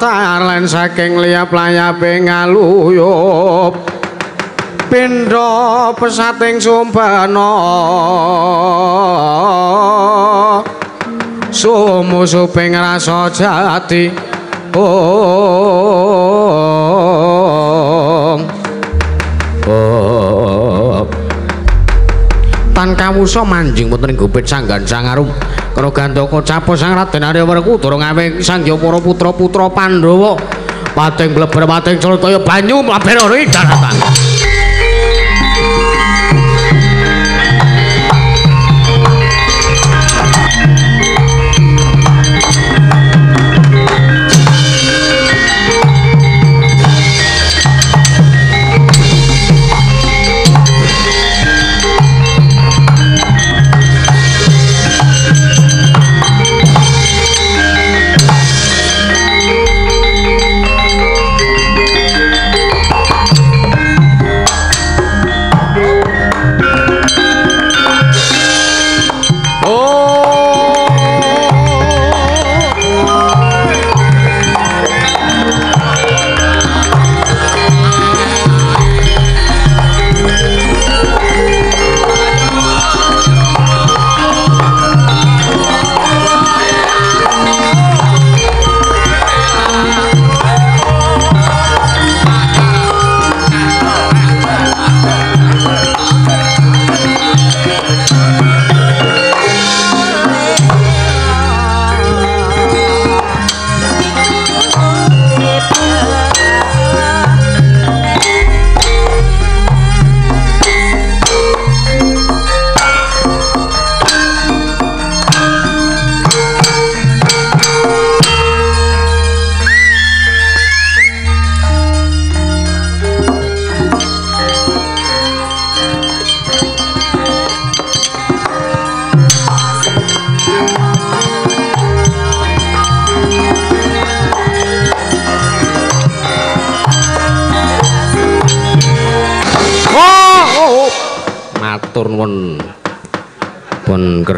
talen saking liyap layape ngaluyup. Pindha pesating sumbana. Sumusuping rasa jati. Ong oh tan kawusa manjing wonten ing gopet sanggan sangarum. Karo gandaka capos sang Raden Arya Werkudara ngawe sang para putra-putra Pandhawa. Pating bleber pating Sultaya banyu mlaber ora daratan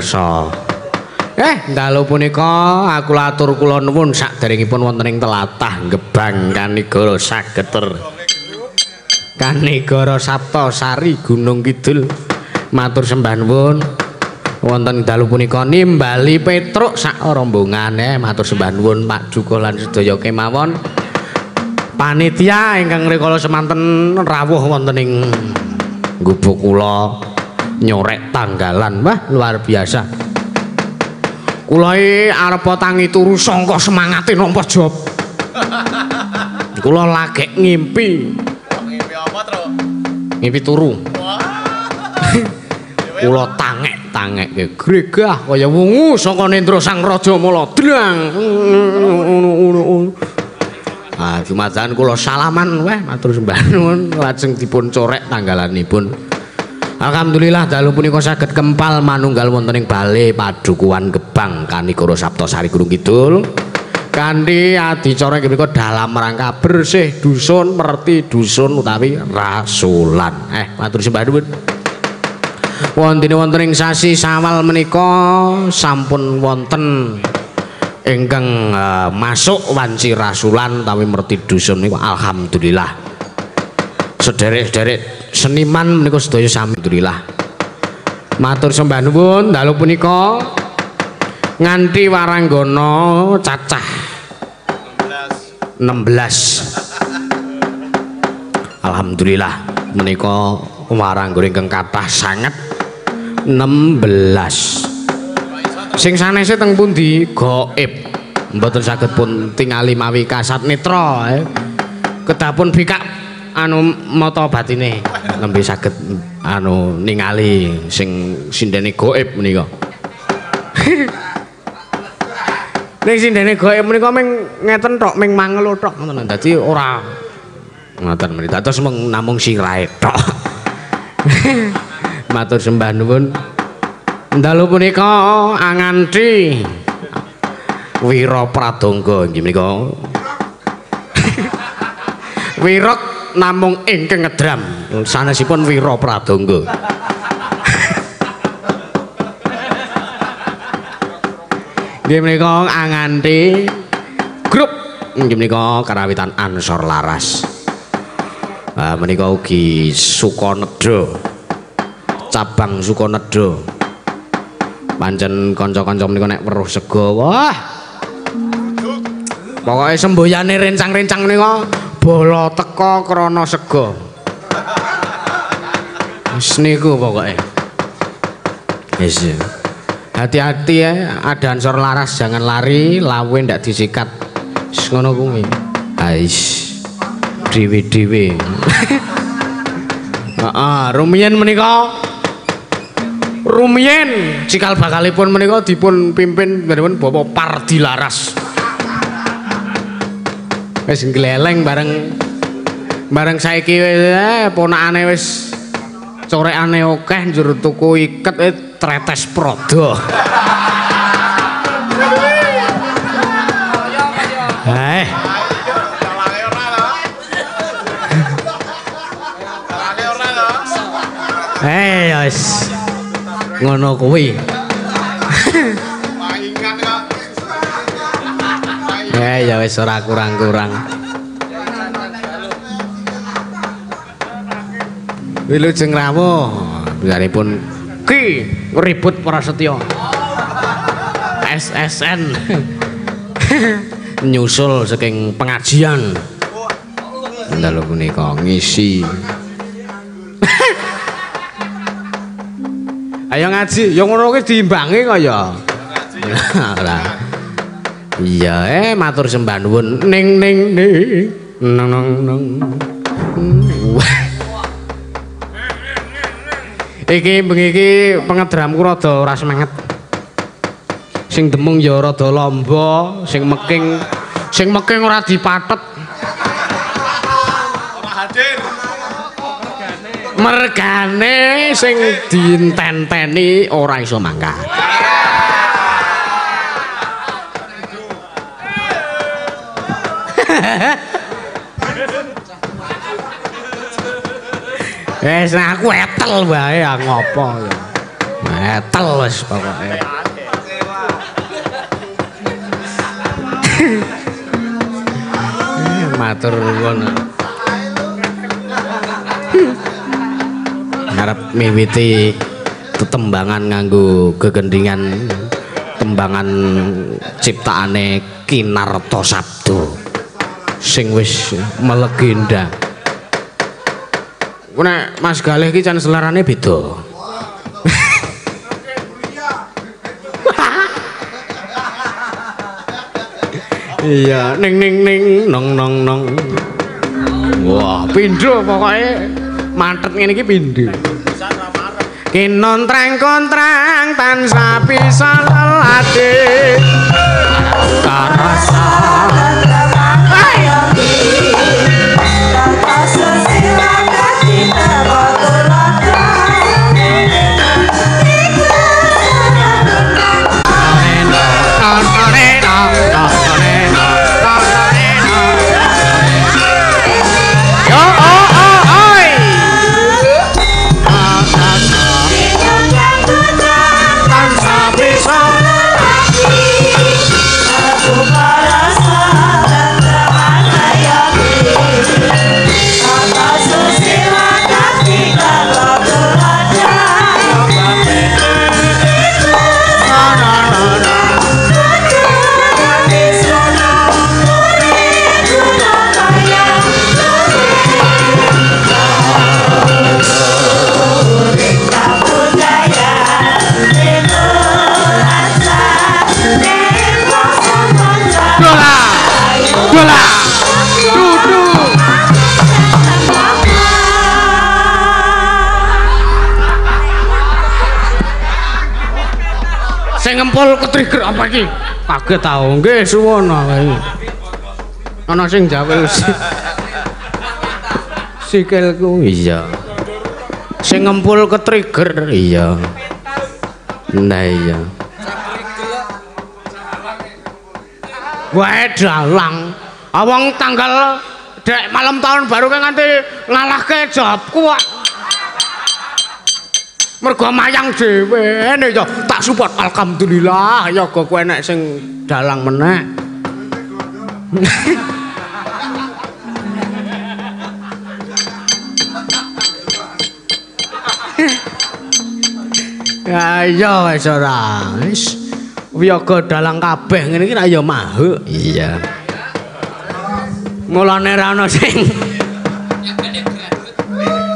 kersa Eh, dalu punika aku latur kula nuwun saderengipun wonten ing telatah Gebang Kanigara Sageter. Kanigara Saptasari Gunung Kidul. Matur sembah nuwun. Wonten dalu punika nimbali Petruk sak rombongane matur sembah nuwun Pak Juko lan sedaya kemawon. Panitia ingkang rikala semanten rawuh wonten ing gubuk kula nyorek tanggalan. Wah, luar biasa. Kula iki arep tangi turu sangka semangate nampa job. *laughs* Kula lagek ngimpi. Ngimpi apa, Tru? Ngimpi turu. *laughs* Kula tangek-tangek gregah kaya wungu saka Nendra Sang Raja Mala drang. Ah, dumadakan kula salaman weh matur sembah nuwun lajeng dipun corek tanggalanipun. Alhamdulillah dalu punika saged kempal manunggal wonten ing bale padukuhan Gebang Kanigara Saptasari Gunung Kidul. Kanthi adicara inggih punika dalam rangka bersih dusun merti dusun utawi rasulan. Eh matur sembah nuwun. Wontene wonten ing sasi Sawal menika sampun wonten ingkang eh, masuk wanci rasulan utawi merti dusun niku alhamdulillah. Sederek-sederek seniman menika sedaya sami. Alhamdulillah. Matur sembah nuwun dalu punika nganti waranggana cacah 16 Alhamdulillah menika waranggana ingkang kathah sanget 16 Sing sanese teng pundi? Gaib mboten saged pun tingali mawi kasat netra eh. kedapun bikak anu mata batine nembe saged anu ningali sing sindene gaib menika *laughs* Ning sindene gaib menika ming ngeten tok, ming mangelo tok ngoten. Dadi ora ngoten menika. Terus mung namung sirahe tok. *laughs* Matur sembah nuwun. Dalu punika anganti Wira Pradangga inggih menika. *laughs* Wirok namung ingkang ngedram sanesipun Wira Pradangga. Nggih menika anganti grup nggih menika karawitan Ansor Laras. Ah menika ugi Sukonedha. Cabang Sukonedha. Pancen kanca-kanca menika nek weruh sego, wah. Pokoke semboyane rencang-rencang menika bola teka krana sego. Wis niku pokoke. Wis. Hati-hati ya, ada ansor laras jangan lari, lawe ndak disikat. Wis ngono kuwi. Ais. Dewi-dewi. *laughs* Heeh, rumiyin menika rumiyin cikal bakalipun menika dipun pimpin nggih Bapak Pardi Laras. Wis gleleng bareng bareng saiki eh, ponakane wis corekane akeh njur tuku iket eh, tretes prodo. Hei. Hei, wis. Ngono kuwi. Ya ya wis ora kurang-kurang. Wilujeng rawuh biaripun ki ribut prasetya. SSN *laughs* nyusul saking pengajian. Dalu punika ngisi. *laughs* Ayo ngaji, yo ngono kuwi diimbangi kaya. Ora. *laughs* Iya, eh matur sembah nuwun ning ning ning nang nang. *laughs* Iki bengi iki pengedramku rada ora semangat. Sing demung ya rada lamba, sing meking sing meking ora dipathet. Ora hadir. Mergane sing dintenteni ora iso mangkat. Wes aku etel wae ah, ngopo ya. Etel wis pokoke. Eh, Matur nuwun. Ngarep miwiti tetembangan nganggo gegendingan tembangan ciptaane Kinarto Sabdo sing wis melegenda. Ku nek Mas Galih ki can selerane beda. Iya, ning ning ning nong nong nong. Wah, pindho pokoke mantep ngene iki pindho. Kinontrang kontrang tansah bisa lelade. Karasa. Ngempul ke trigger apa iki? Kaget tau. Nggih, suwun iki. Ana sing jawe *laughs* sikilku iya. Sing ngempul ke trigger iya. Nah iya. Wae dalang. Awang tanggal dek malam tahun baru kan nganti ngalahke jobku kok. Mergo mayang dhewe ne ya tak support alhamdulillah ya go kowe nek sing dalang meneh. *laughs* Ya wis ora. Wis wiyaga dalang kabeh ngene iki ra ya mahuk. Iya. Mulane ra ana sing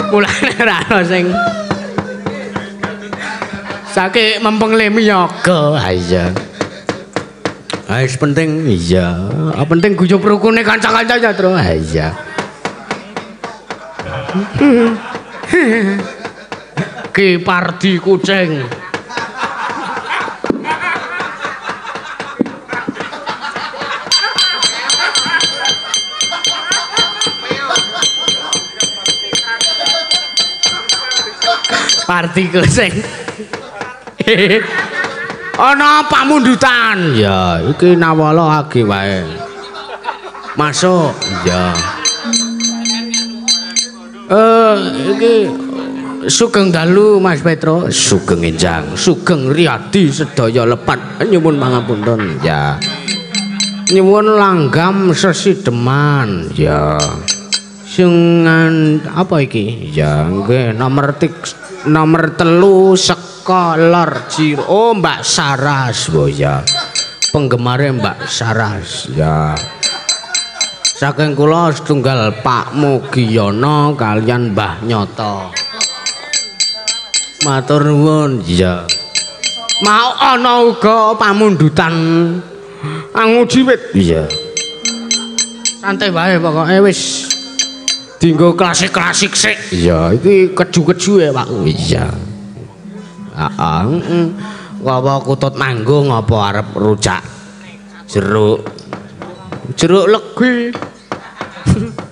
Mulane ra ana sing Sake mempeng lemi yoga. Ha iya. Ha wis penting iya. Ah, penting guyub rukune kanca-kancanya terus. Ha iya. Ki Pardi kucing. Pardi kucing. *laughs* Ana pamundutan. Ya, iki nawala age wae. Masuk. Ya. Eh, iki Sugeng dalu Mas Petro, sugeng enjang, sugeng riyadi sedaya lepat nyuwun pangapunten ya. Nyuwun langgam sesideman ya. Sing apa iki? Ya nggih nomor tik nomor telu seka lor Jiro. Oh Mbak Saras oh ya. Penggemare Mbak Saras ya. Saking kula setunggal Pak Mugiyono kalian Mbah Nyoto. Matur nuwun, iya. Mau ana uga pamundutan angu jiwit. Iya. Santai wae pokoke wis dienggo klasik-klasik sik. Iya, iki keju-keju ya, Pak. Iya. Heeh, heeh. Apa kutut manggung apa arep rujak jeruk? Jeruk legi. *laughs*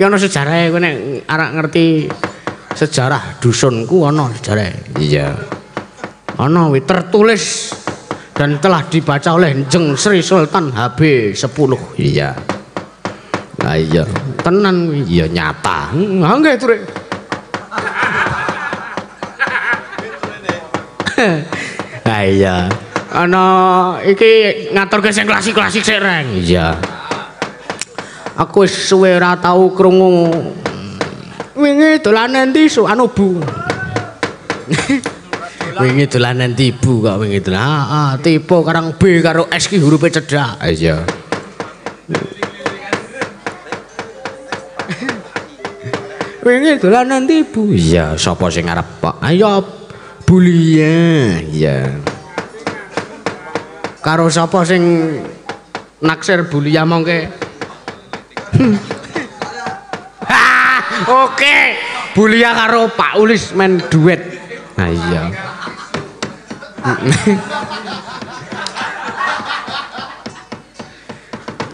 Ya ana sejarahe kowe nek arek ngerti sejarah dusunku ana sejarah. Iya. Ana wi tertulis dan telah dibaca oleh Jeng Sri Sultan HB 10. Iya. Lah iya, tenan wi iya nyata. Ha nggih, Tru. *laughs* Ha iya. Ana iki ngaturke sing klasik-klasik sik reng. Iya. Aku wis suwe ora tau krungu wingi dolanan ndi su anu bu *laughs* wingi dolanan tibu kok wingi dolan ah tipe karang B karo S ki hurufe cedhak iya *laughs* wingi dolanan tibu? Iya sapa sing arep Pak? Ayo bulia iya. Karo sapa sing naksir bulia mongke? *laughs* Oke, Bulia karo Pak Ulis main duet. Nah iya. *laughs*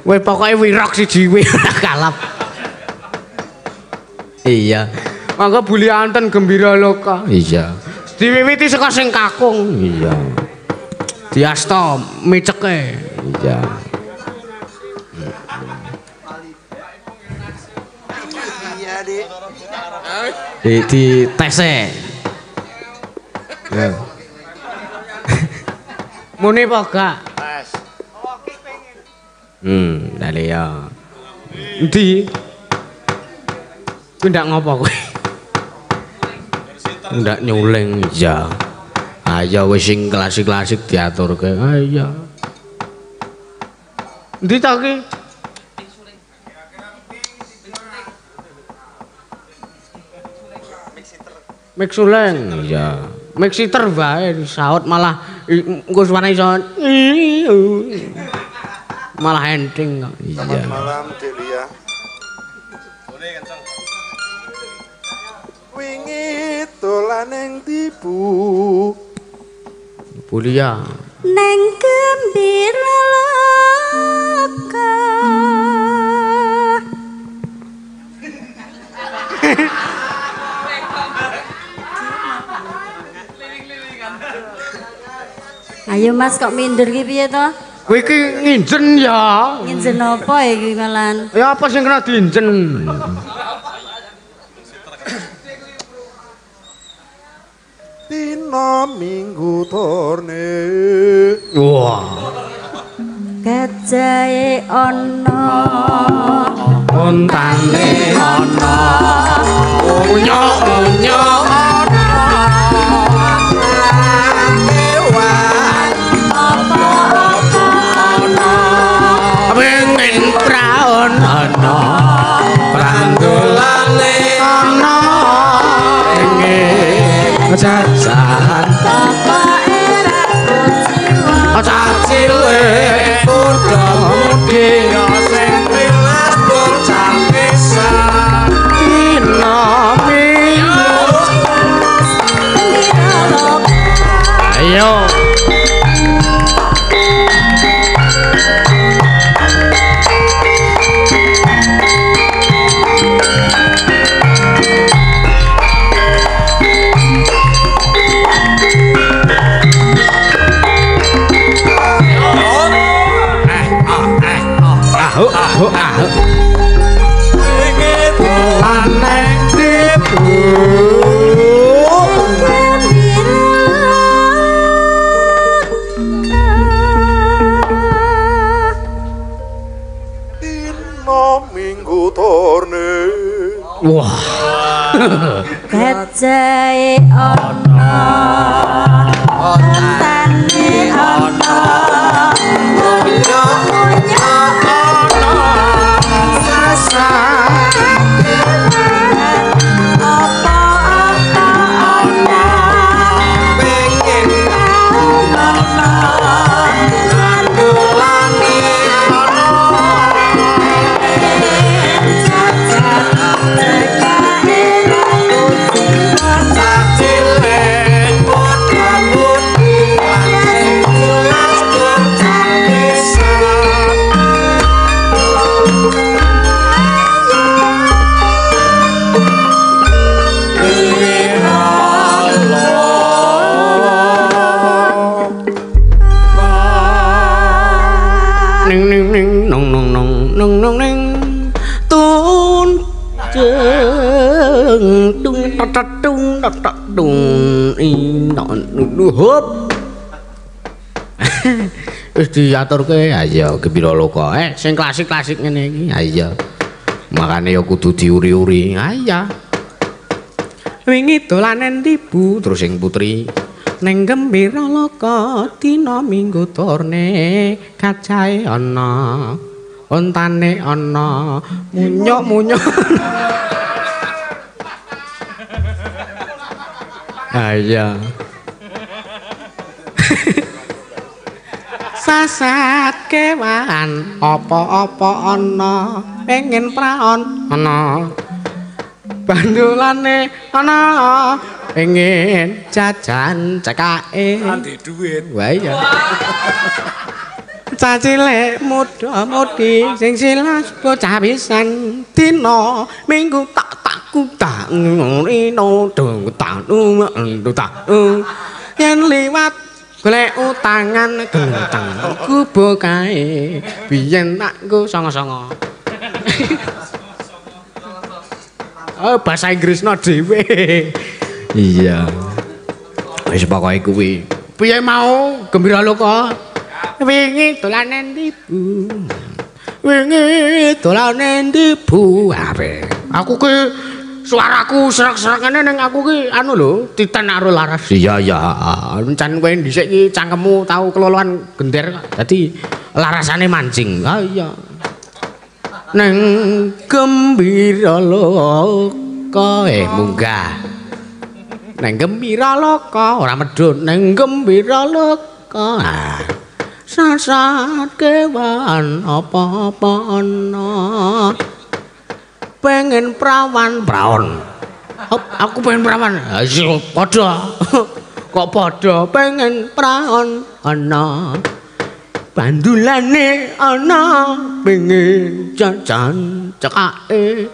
Weh pokoknya wirok si jiwi kalap. Iya. Mangga Bulia anten gembira loka. Iya. Diwiwiti saka sing kakung. Iya. Diasta miceke. Iya. di di tese *laughs* ya muni apa gak hmm dale ya endi kuwi ndak ngopo kowe ndak nyuling ya ayo wis sing klasik-klasik diaturke ayo endi ta ki Mixuleng, iya. Mixiter wae saut malah engko suwane iso malah enteng kok. Iya. malam Delia dolan ning tibu Bulia. neng gembira loka Ayo Mas kok minder ki piye to? Kowe iki nginjen ya. Nginjen apa iki malan? Ya apa sing kena dinjen? Dina minggu torne Wah. Gajahe ana. Ontane ana. Unyok-unyok Pengen jajan cacile *laughs* Bajai ana tatatung tatatung inon hop wis diaturke ayo gebira loka eh sing klasik-klasik ngene iki ayo makane ya kudu diuri-uri ayo wingi dolan endi bu terus sing putri Neng gembira loka dina minggu torne kacai ana untane ana munyok munyok munyok Aya Sasat kewan apa-apa ana pengen praon ana bandulane ana pengen jajan cekake Andi duit Wah iya. Cacilek muda mudi sing silas bocah pisan dina minggu tak tak ngono dong tak tak yen liwat golek utangan genteng kubo kae biyen takku songo-songo *laughs* Oh, bahasa Inggrisno dhewe. Iya. Wis pokoke kuwi. Piye mau gembira loka? Wingi dolanen tibu. Wingi dolanen tibu. Ape? Aku ki suaraku serak-serak ngene ning aku ki anu lho, titan karo laras. Iya ya. Encen kowe dhisik ki cangkemmu tau keloloan gender. Dadi larasane mancing. Ah iya. Neng gembira loka eh munggah. Neng gembira loka ora medhun neng gembira loka. Ah. Sasat kewan apa-apa ana. Pengen prawan praon. Hop, aku pengen prawan. Ayo padha. *laughs* kok padha? Pengen praon ana. Bandulane ana. Pengen jajan cekake.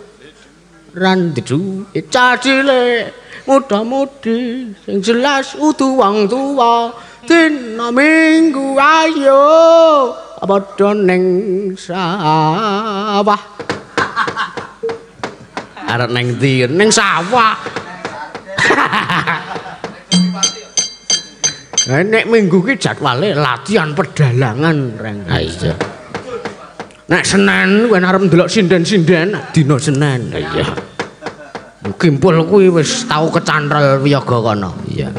Randu cacile muda-mudi sing jelas utu wong tuwa. Dina minggu ayo. Padha ning sawah *laughs* arep ning ndi ning sawah nek minggu ki jadwale latihan pedalangan reng. Ha iya. Nek Senin kuwi arep ndelok sinden-sinden dina Senin. Ha iya. Kimpul kuwi wis tau kecantol wiyaga kono. Iya.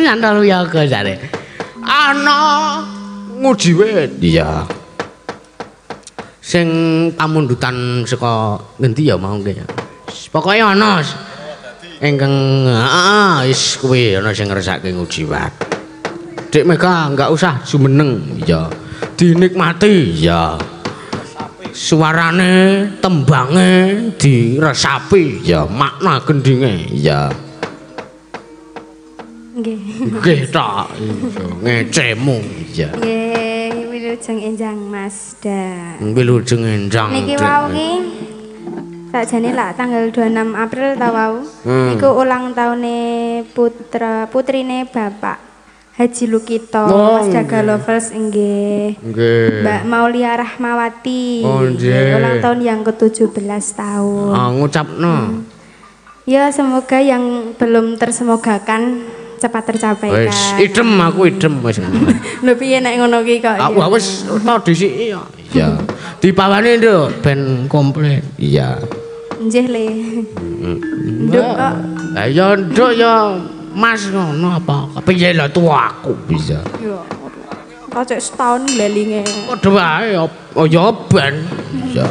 Ngandal wiyaga jare. Ana nguji. Iya. Sing pamundutan saka ngendi ya mau ki. Pokoke ana ingkang heeh wis kuwi ana sing ngresake nguji wit. Dik Mega enggak usah jumeneng. Iya. Dinikmati. Iya. Suarane, tembange diresapi. Ya, makna gendinge. Ya. Nggih. Nggih tok. Iya, Ngecemu. Ya. Nggih, wilujeng enjang Mas Da. Wilujeng enjang. Niki wau ki sakjane lah tanggal 26 April ta wau. Hmm. Iku ulang tahune putra putrine Bapak Haji Lukito, Oh, Mas Daga nggih. Lovers nggih. Nggih. Mbak Maulia Rahmawati. Oh, nggih. Ulang tahun yang ke-17 tahun. Ah, ngucapno. Ya semoga yang belum tersemogakan cepat tercapai Wis kan. idem aku idem wis. *laughs* Lho piye nek ngono ki kok. Aku wis to dhisiki ya. Iya. Dipawani nduk ben komplit. Iya. Nggih le. Nduk kok. Lah ya nduk ya Mas ngono apa? Kepiye lah tua aku bisa. Ya. Kok cek setahun lelinge. Padha wae ya oh ya ben. Iya.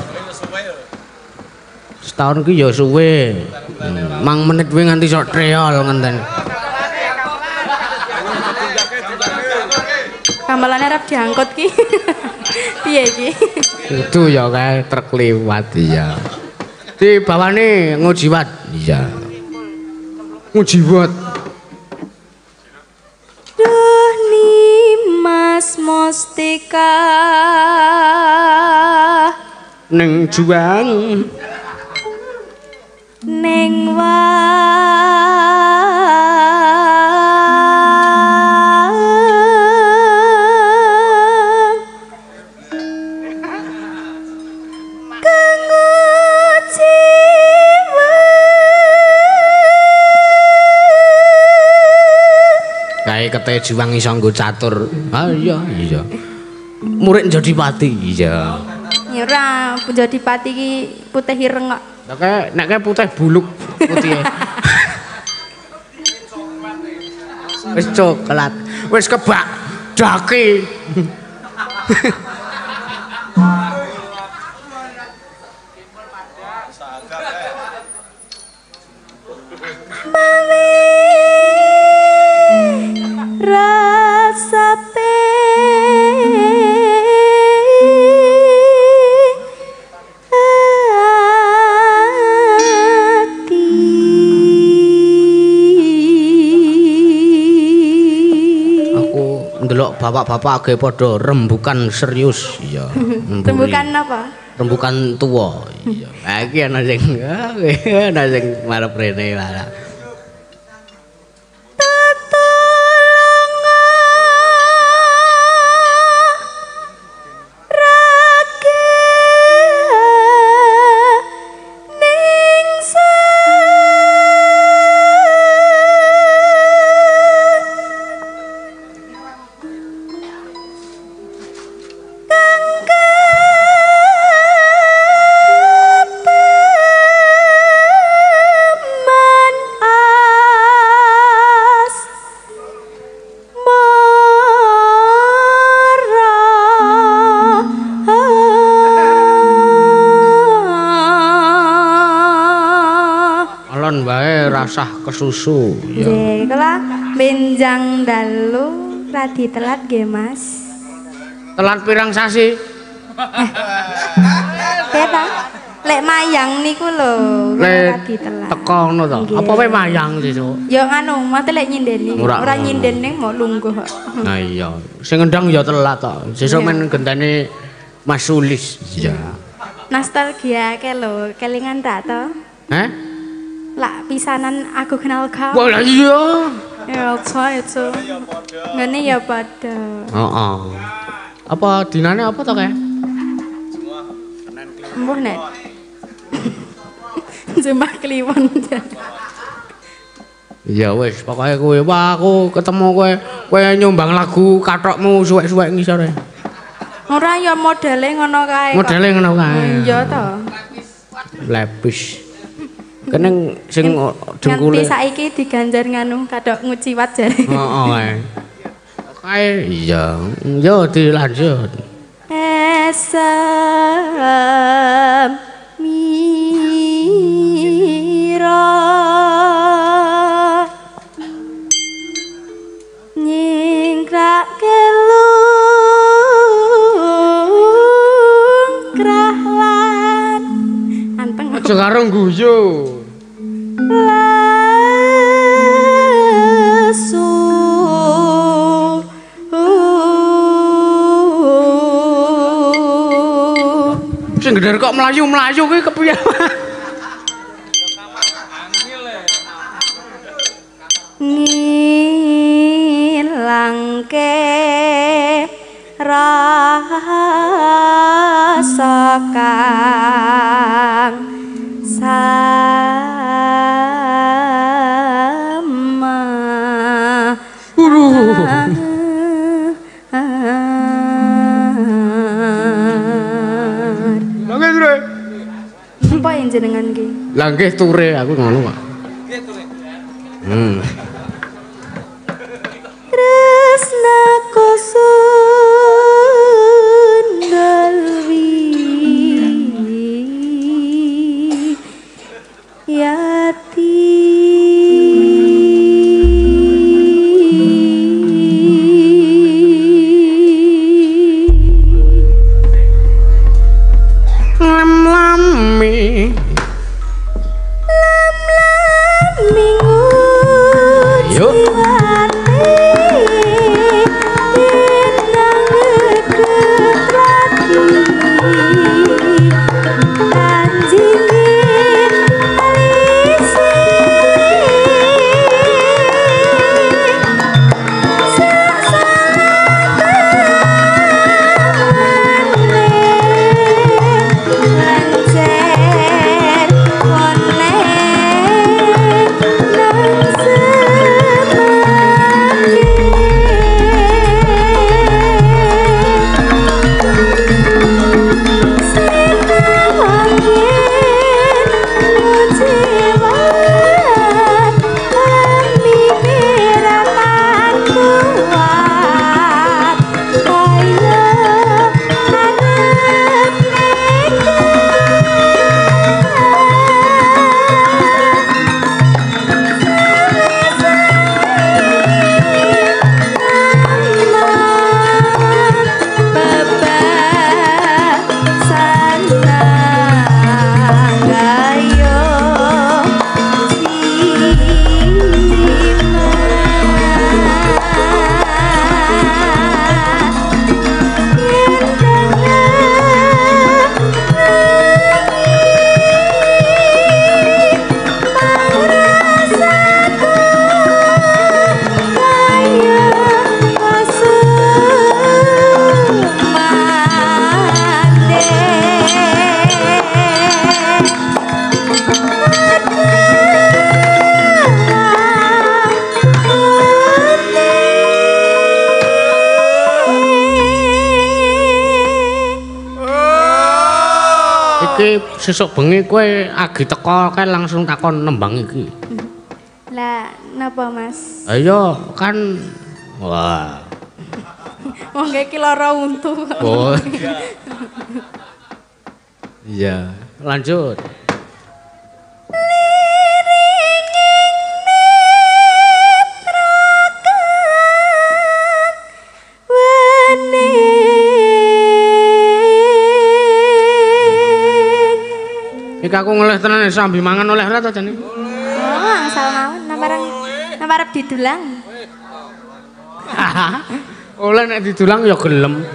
Setahun ki ya suwe. Hmm, Mang menit kuwi nganti sok treol ngenten. Kamalane arep diangkut ki. *laughs* Piye ki? Itu ya kae truk liwat iya. Dibawani ngujiwat. Iya. Ngujiwat. Duh Nimas Mustika. Ning juang Ning wang kae kete juang iso nggo catur. Ah iya iya. Murid jadi pati iya. Nyira penjadi pati ki putih ireng kok. Nek kae nek kae putih buluk putih. Wis coklat. Wis kebak daki. Bapak-bapak ge padha rembukan serius iya. *laughs* Rembukan apa? rembukan tua iya. Ha iki ana sing *laughs* ana sing marep rene malah. Kesusu ya. Nggih, kula benjang dalu radi telat nggih, Mas. Telat pirang sasi? Piye ta? Lek mayang niku lho, Le ora ditelan. teko ngono to. Apa wae mayang sesuk? Ya anu, mate lek nyindeni. Ora nyindeni mau lungguh. Nah iya, sing ngendang ya telat to. Sesuk Iya. men gentene Mas Sulis. Iya. Nostalgia ke lho, kelingan tak to? Heh? Pisanan aku kenal kau. Wah iya. Ya itu itu. Ngene ya pada. Heeh. Apa dinane apa to kae? Mbah nek. *laughs* Jumat Kliwon. Ya wis, pokoke kowe wah aku ketemu kowe kowe nyumbang lagu kathokmu suwek-suwek ngisore. Ora ya modele ngono kae. Modele ngono kae. Iya to. Lepis. Keneng sing o- Nganti dengkule. saiki diganjar nganu kadok nguciwat jare. *laughs* Heeh kae. Kae iya, yo dilanjut. Esam mira nyingkrak kelung krahlan anteng Aja karo guyu. melayu melayu kuwi kepiye? Langge ture aku ngono kok. Kowe agi teko kae langsung takon nembang iki. Lah, napa Mas? Ayo kan wah. *laughs* Wong iki lara untu. Oh. Iya, lanjut. Iki aku ngelih tenan sambil mangan oleh ora ta jane? Oh, angsal mawon namarang namarep didulang. oleh nek didulang ya gelem.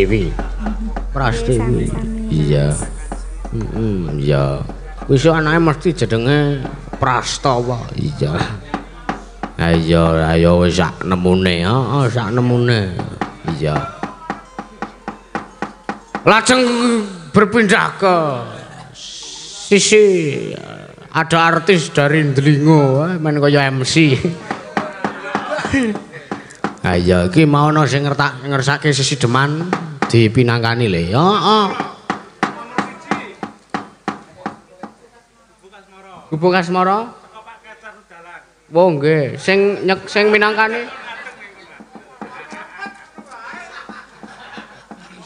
Prastiwi. Prastiwi. Iya. Heeh, iya. Wis anake mesti jenenge Prastawa. Iya. Ayo, ayo wis sak nemune, heeh, sak nemune. Iya. Lajeng berpindah ke sisi ada artis dari Ndlingo, eh, main kaya MC. Ayo, iki mau no sing ngertak ngersake sisi deman dipinangkani le. Heeh. Gubuk Asmara? Oh nggih, sing nyek sing minangkani.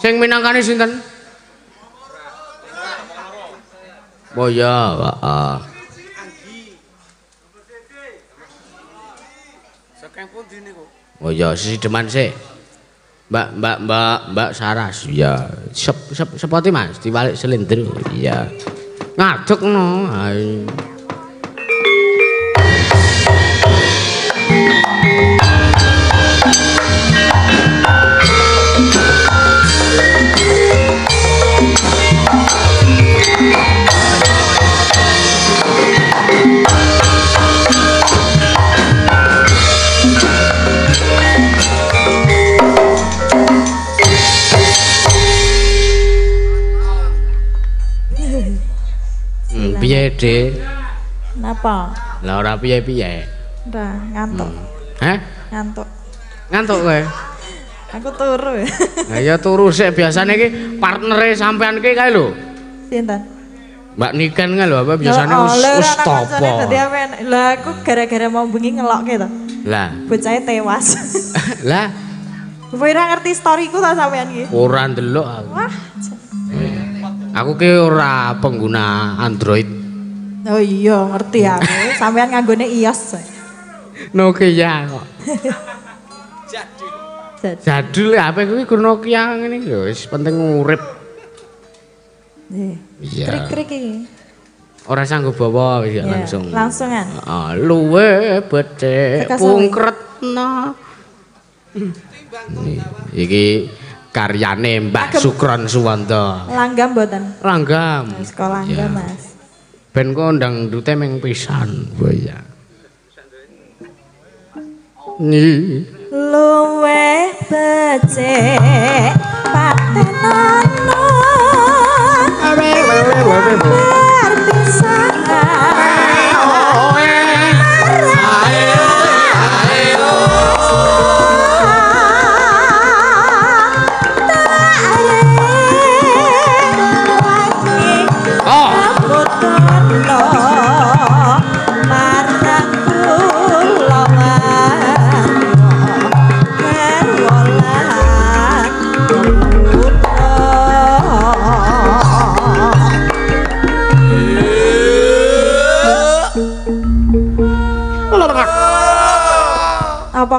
Sing minangkani sinten? Oh ya, heeh. Oh ya, sisi deman sik. Mbak, Mbak, Mbak, Mbak Saras. Iya. Sep, sep, sepoti Mas, dibalik silinder. Iya. Ngadeg no. Ayo. Dik? Napa? Lah ora piye-piye. Udah ngantuk. Hah? Ngantuk. Ngantuk kowe? *laughs* Aku turu. *laughs* Lah ya turu sik biasane iki partnere sampean iki kae lho. Sinten? Mbak Niken kae lho apa Ya ora kancane topo. dadi awen. Lah aku gara-gara mau bengi ngelokke to. Lah, Bocahe tewas. *laughs* lah Kowe ora ngerti storyku ta sampean iki? ora ndelok aku. Wah. Aku ki ora pengguna Android. Oh iya, ngerti aku. Sampean nganggone iOS. Nokia kok. *laughs* Jadi, Jadul ya HP kuwi gur Nokia ngene lho, wis penting urip. eh, Iya. Krik-krik iki. Ora sanggup bawa wis Ya, langsung. Langsungan. Ah, luwe becik pungkretna. Iki karyane Mbah. Sukron Suwanda. Langgam mboten? Langgam. Sekolah langgam, Mas. ben kok ndang meng pisan. Boya ni luwe becik patenan awe.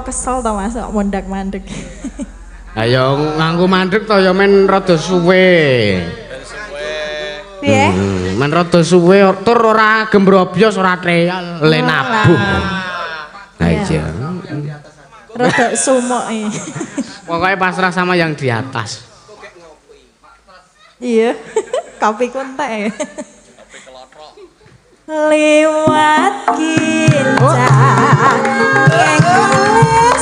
Kesel to Mas kok mondak-mandek. *laughs* ayo nganggo mandek to ya men rada suwe. Piye? Hmm, men rada suwe tur ora gembrobyos ora treal le nabuh. Nah iya. Rada sumuk *laughs* iki. Pokoknya pasrah sama yang di atas. Iya. *laughs* Kopi kuntek. liwat kincang oh. yang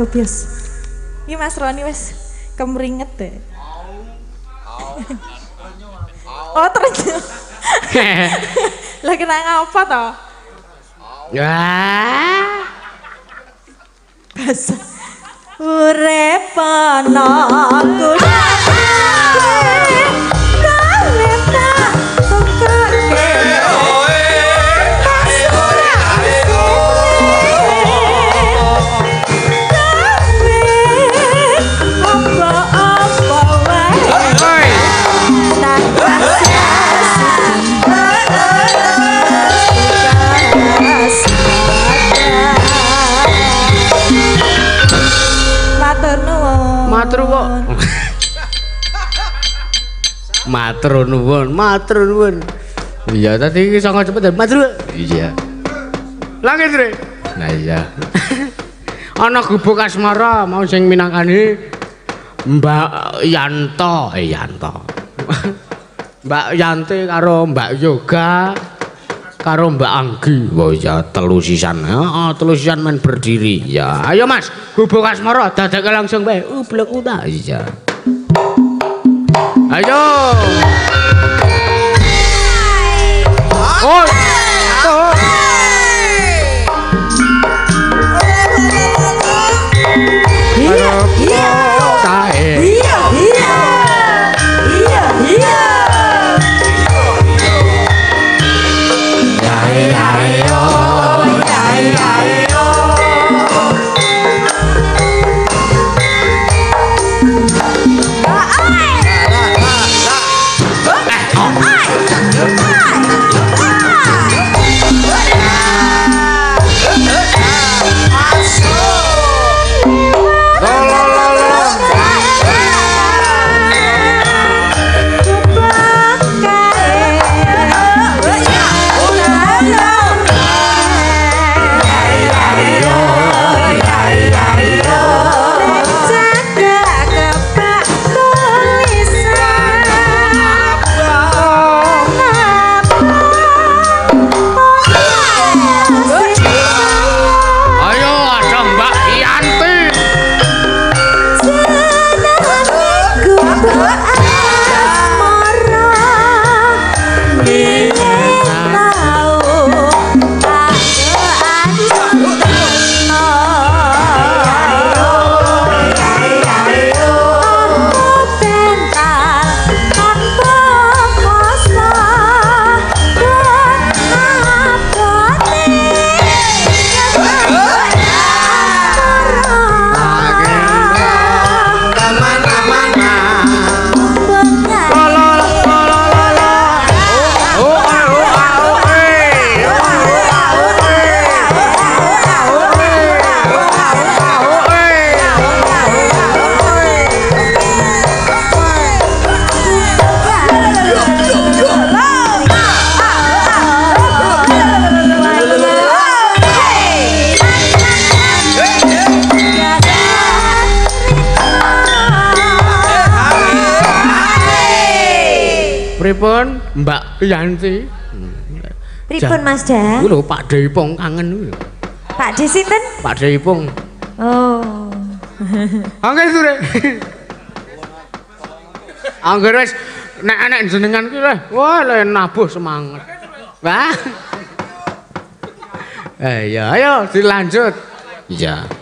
Rotok kopius Ini mas Roni wes kemeringet deh. Oh ternyata. *laughs* Lah kena ngapa toh? Ya. Basa. Urip ana Matur nuwun, matur nuwun. Iya tadi iki sanga cepet matur. Iya. Langit Re. Nah iya. *laughs* Ana gubuk asmara mau sing minangkani Mbak Yanto, eh Yanto. *laughs* Mbak Yanti karo Mbak Yoga karo Mbak Anggi. Wah ya telu sisan. Heeh, telu sisan men berdiri. Ya, ayo Mas, gubuk asmara dadake langsung bae. Ublek uta. Iya. Ayo. Oh. oh. Yanti Pripun Mas Da? Ku lho Pak Deipong kangen ku lho. Pak De sinten? Pak Deipong Oh. *laughs* Angger sure. Angger wis nek nek jenengan ki leh, wah le nabuh semangat. Wah. Eh ya ayo dilanjut. Iya. Catatan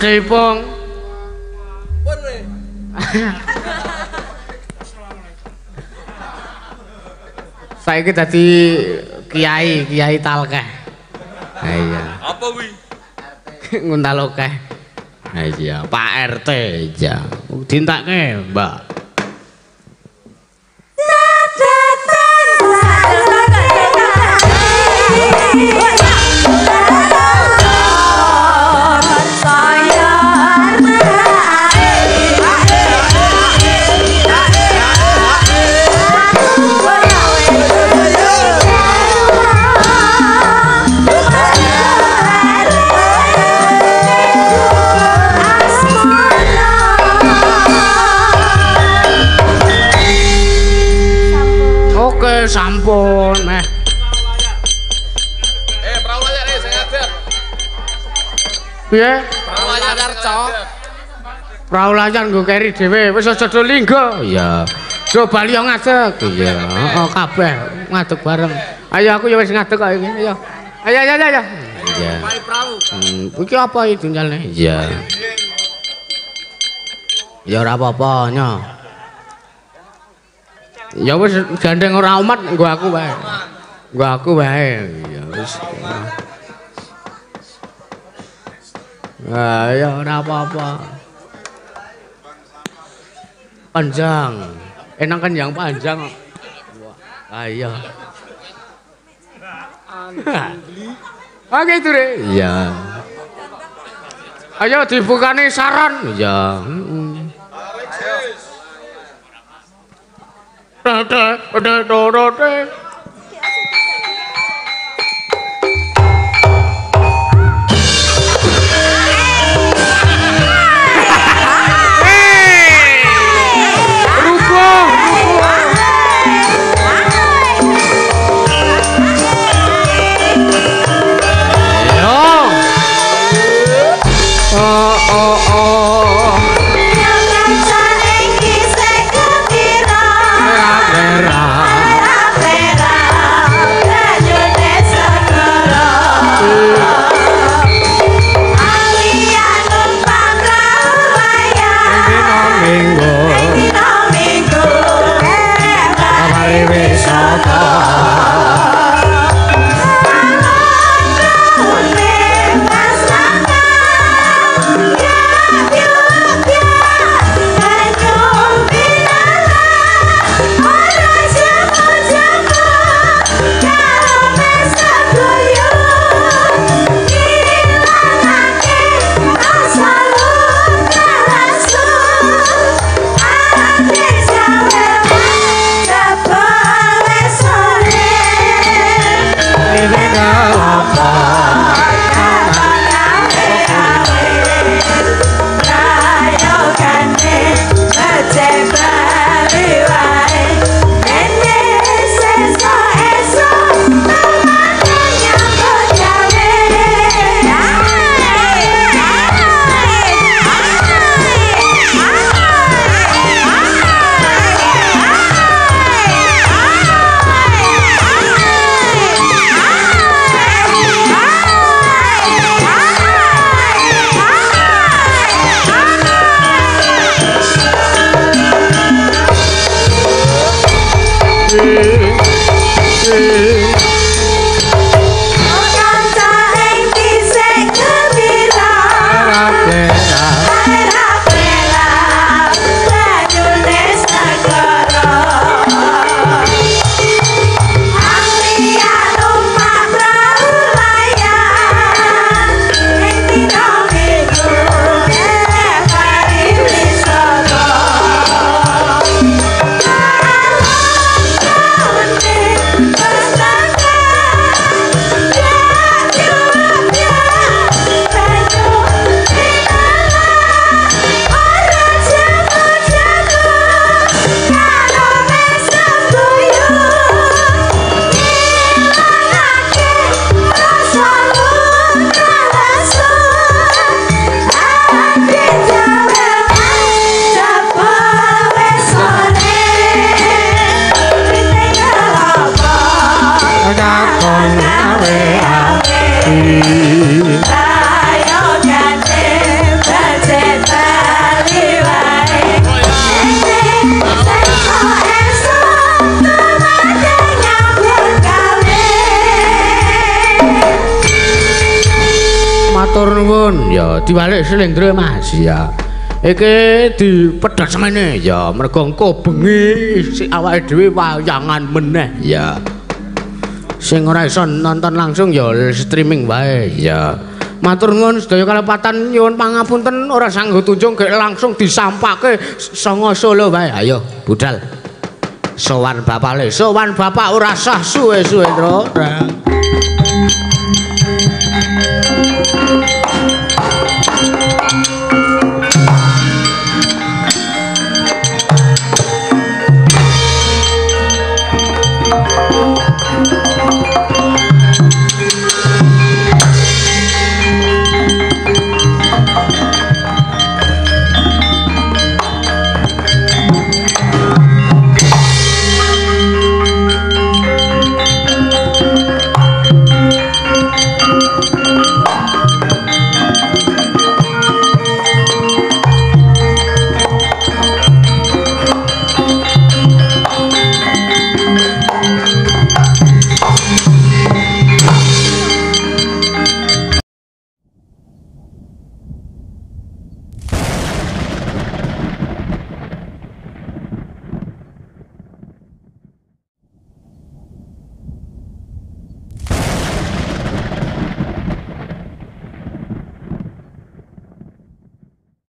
Pak Deipong? *laughs* Saiki dadi kiai, kiai talkeh. Ha iya. Apa wi? Nguntal okeh. Ha iya, Pak RT iya. Dintake, Mbak. Piye? Cok. Perahu layar nggo keri dhewe, wis aja do linggo. Iya. Do bali yo ngadeg. Iya, heeh kabeh ngadeg bareng. Ayo aku ya wis ngadeg kok iki. Ayo. Ayo ayo ayo. ayo. Iya. perahu. Hmm, iki apa iki dunjalne? Iya. Ya ora apa-apa, nyo. Ya wis gandeng ora umat nggo aku wae. Nggo aku wae. Ya wis. Ah, ya ora apa-apa. Panjang. Enak kan yang panjang. Ah iya. Oke itu deh. Iya. Ayo dibukani saran. Iya. Mm. Dede, dede, dede. Rubah, iki dipedhot semene ya mergo engko bengi si awake dhewe wayangan meneh. Ya. Sing ora iso nonton langsung ya streaming wae. Ya. Matur nuwun sedaya kalepatan nyuwun pangapunten ora sanggo tunjung gek langsung disampake sanga solo wae. Ayo budal. Sowan bapak le sowan bapak ora sah suwe-suwe Ndra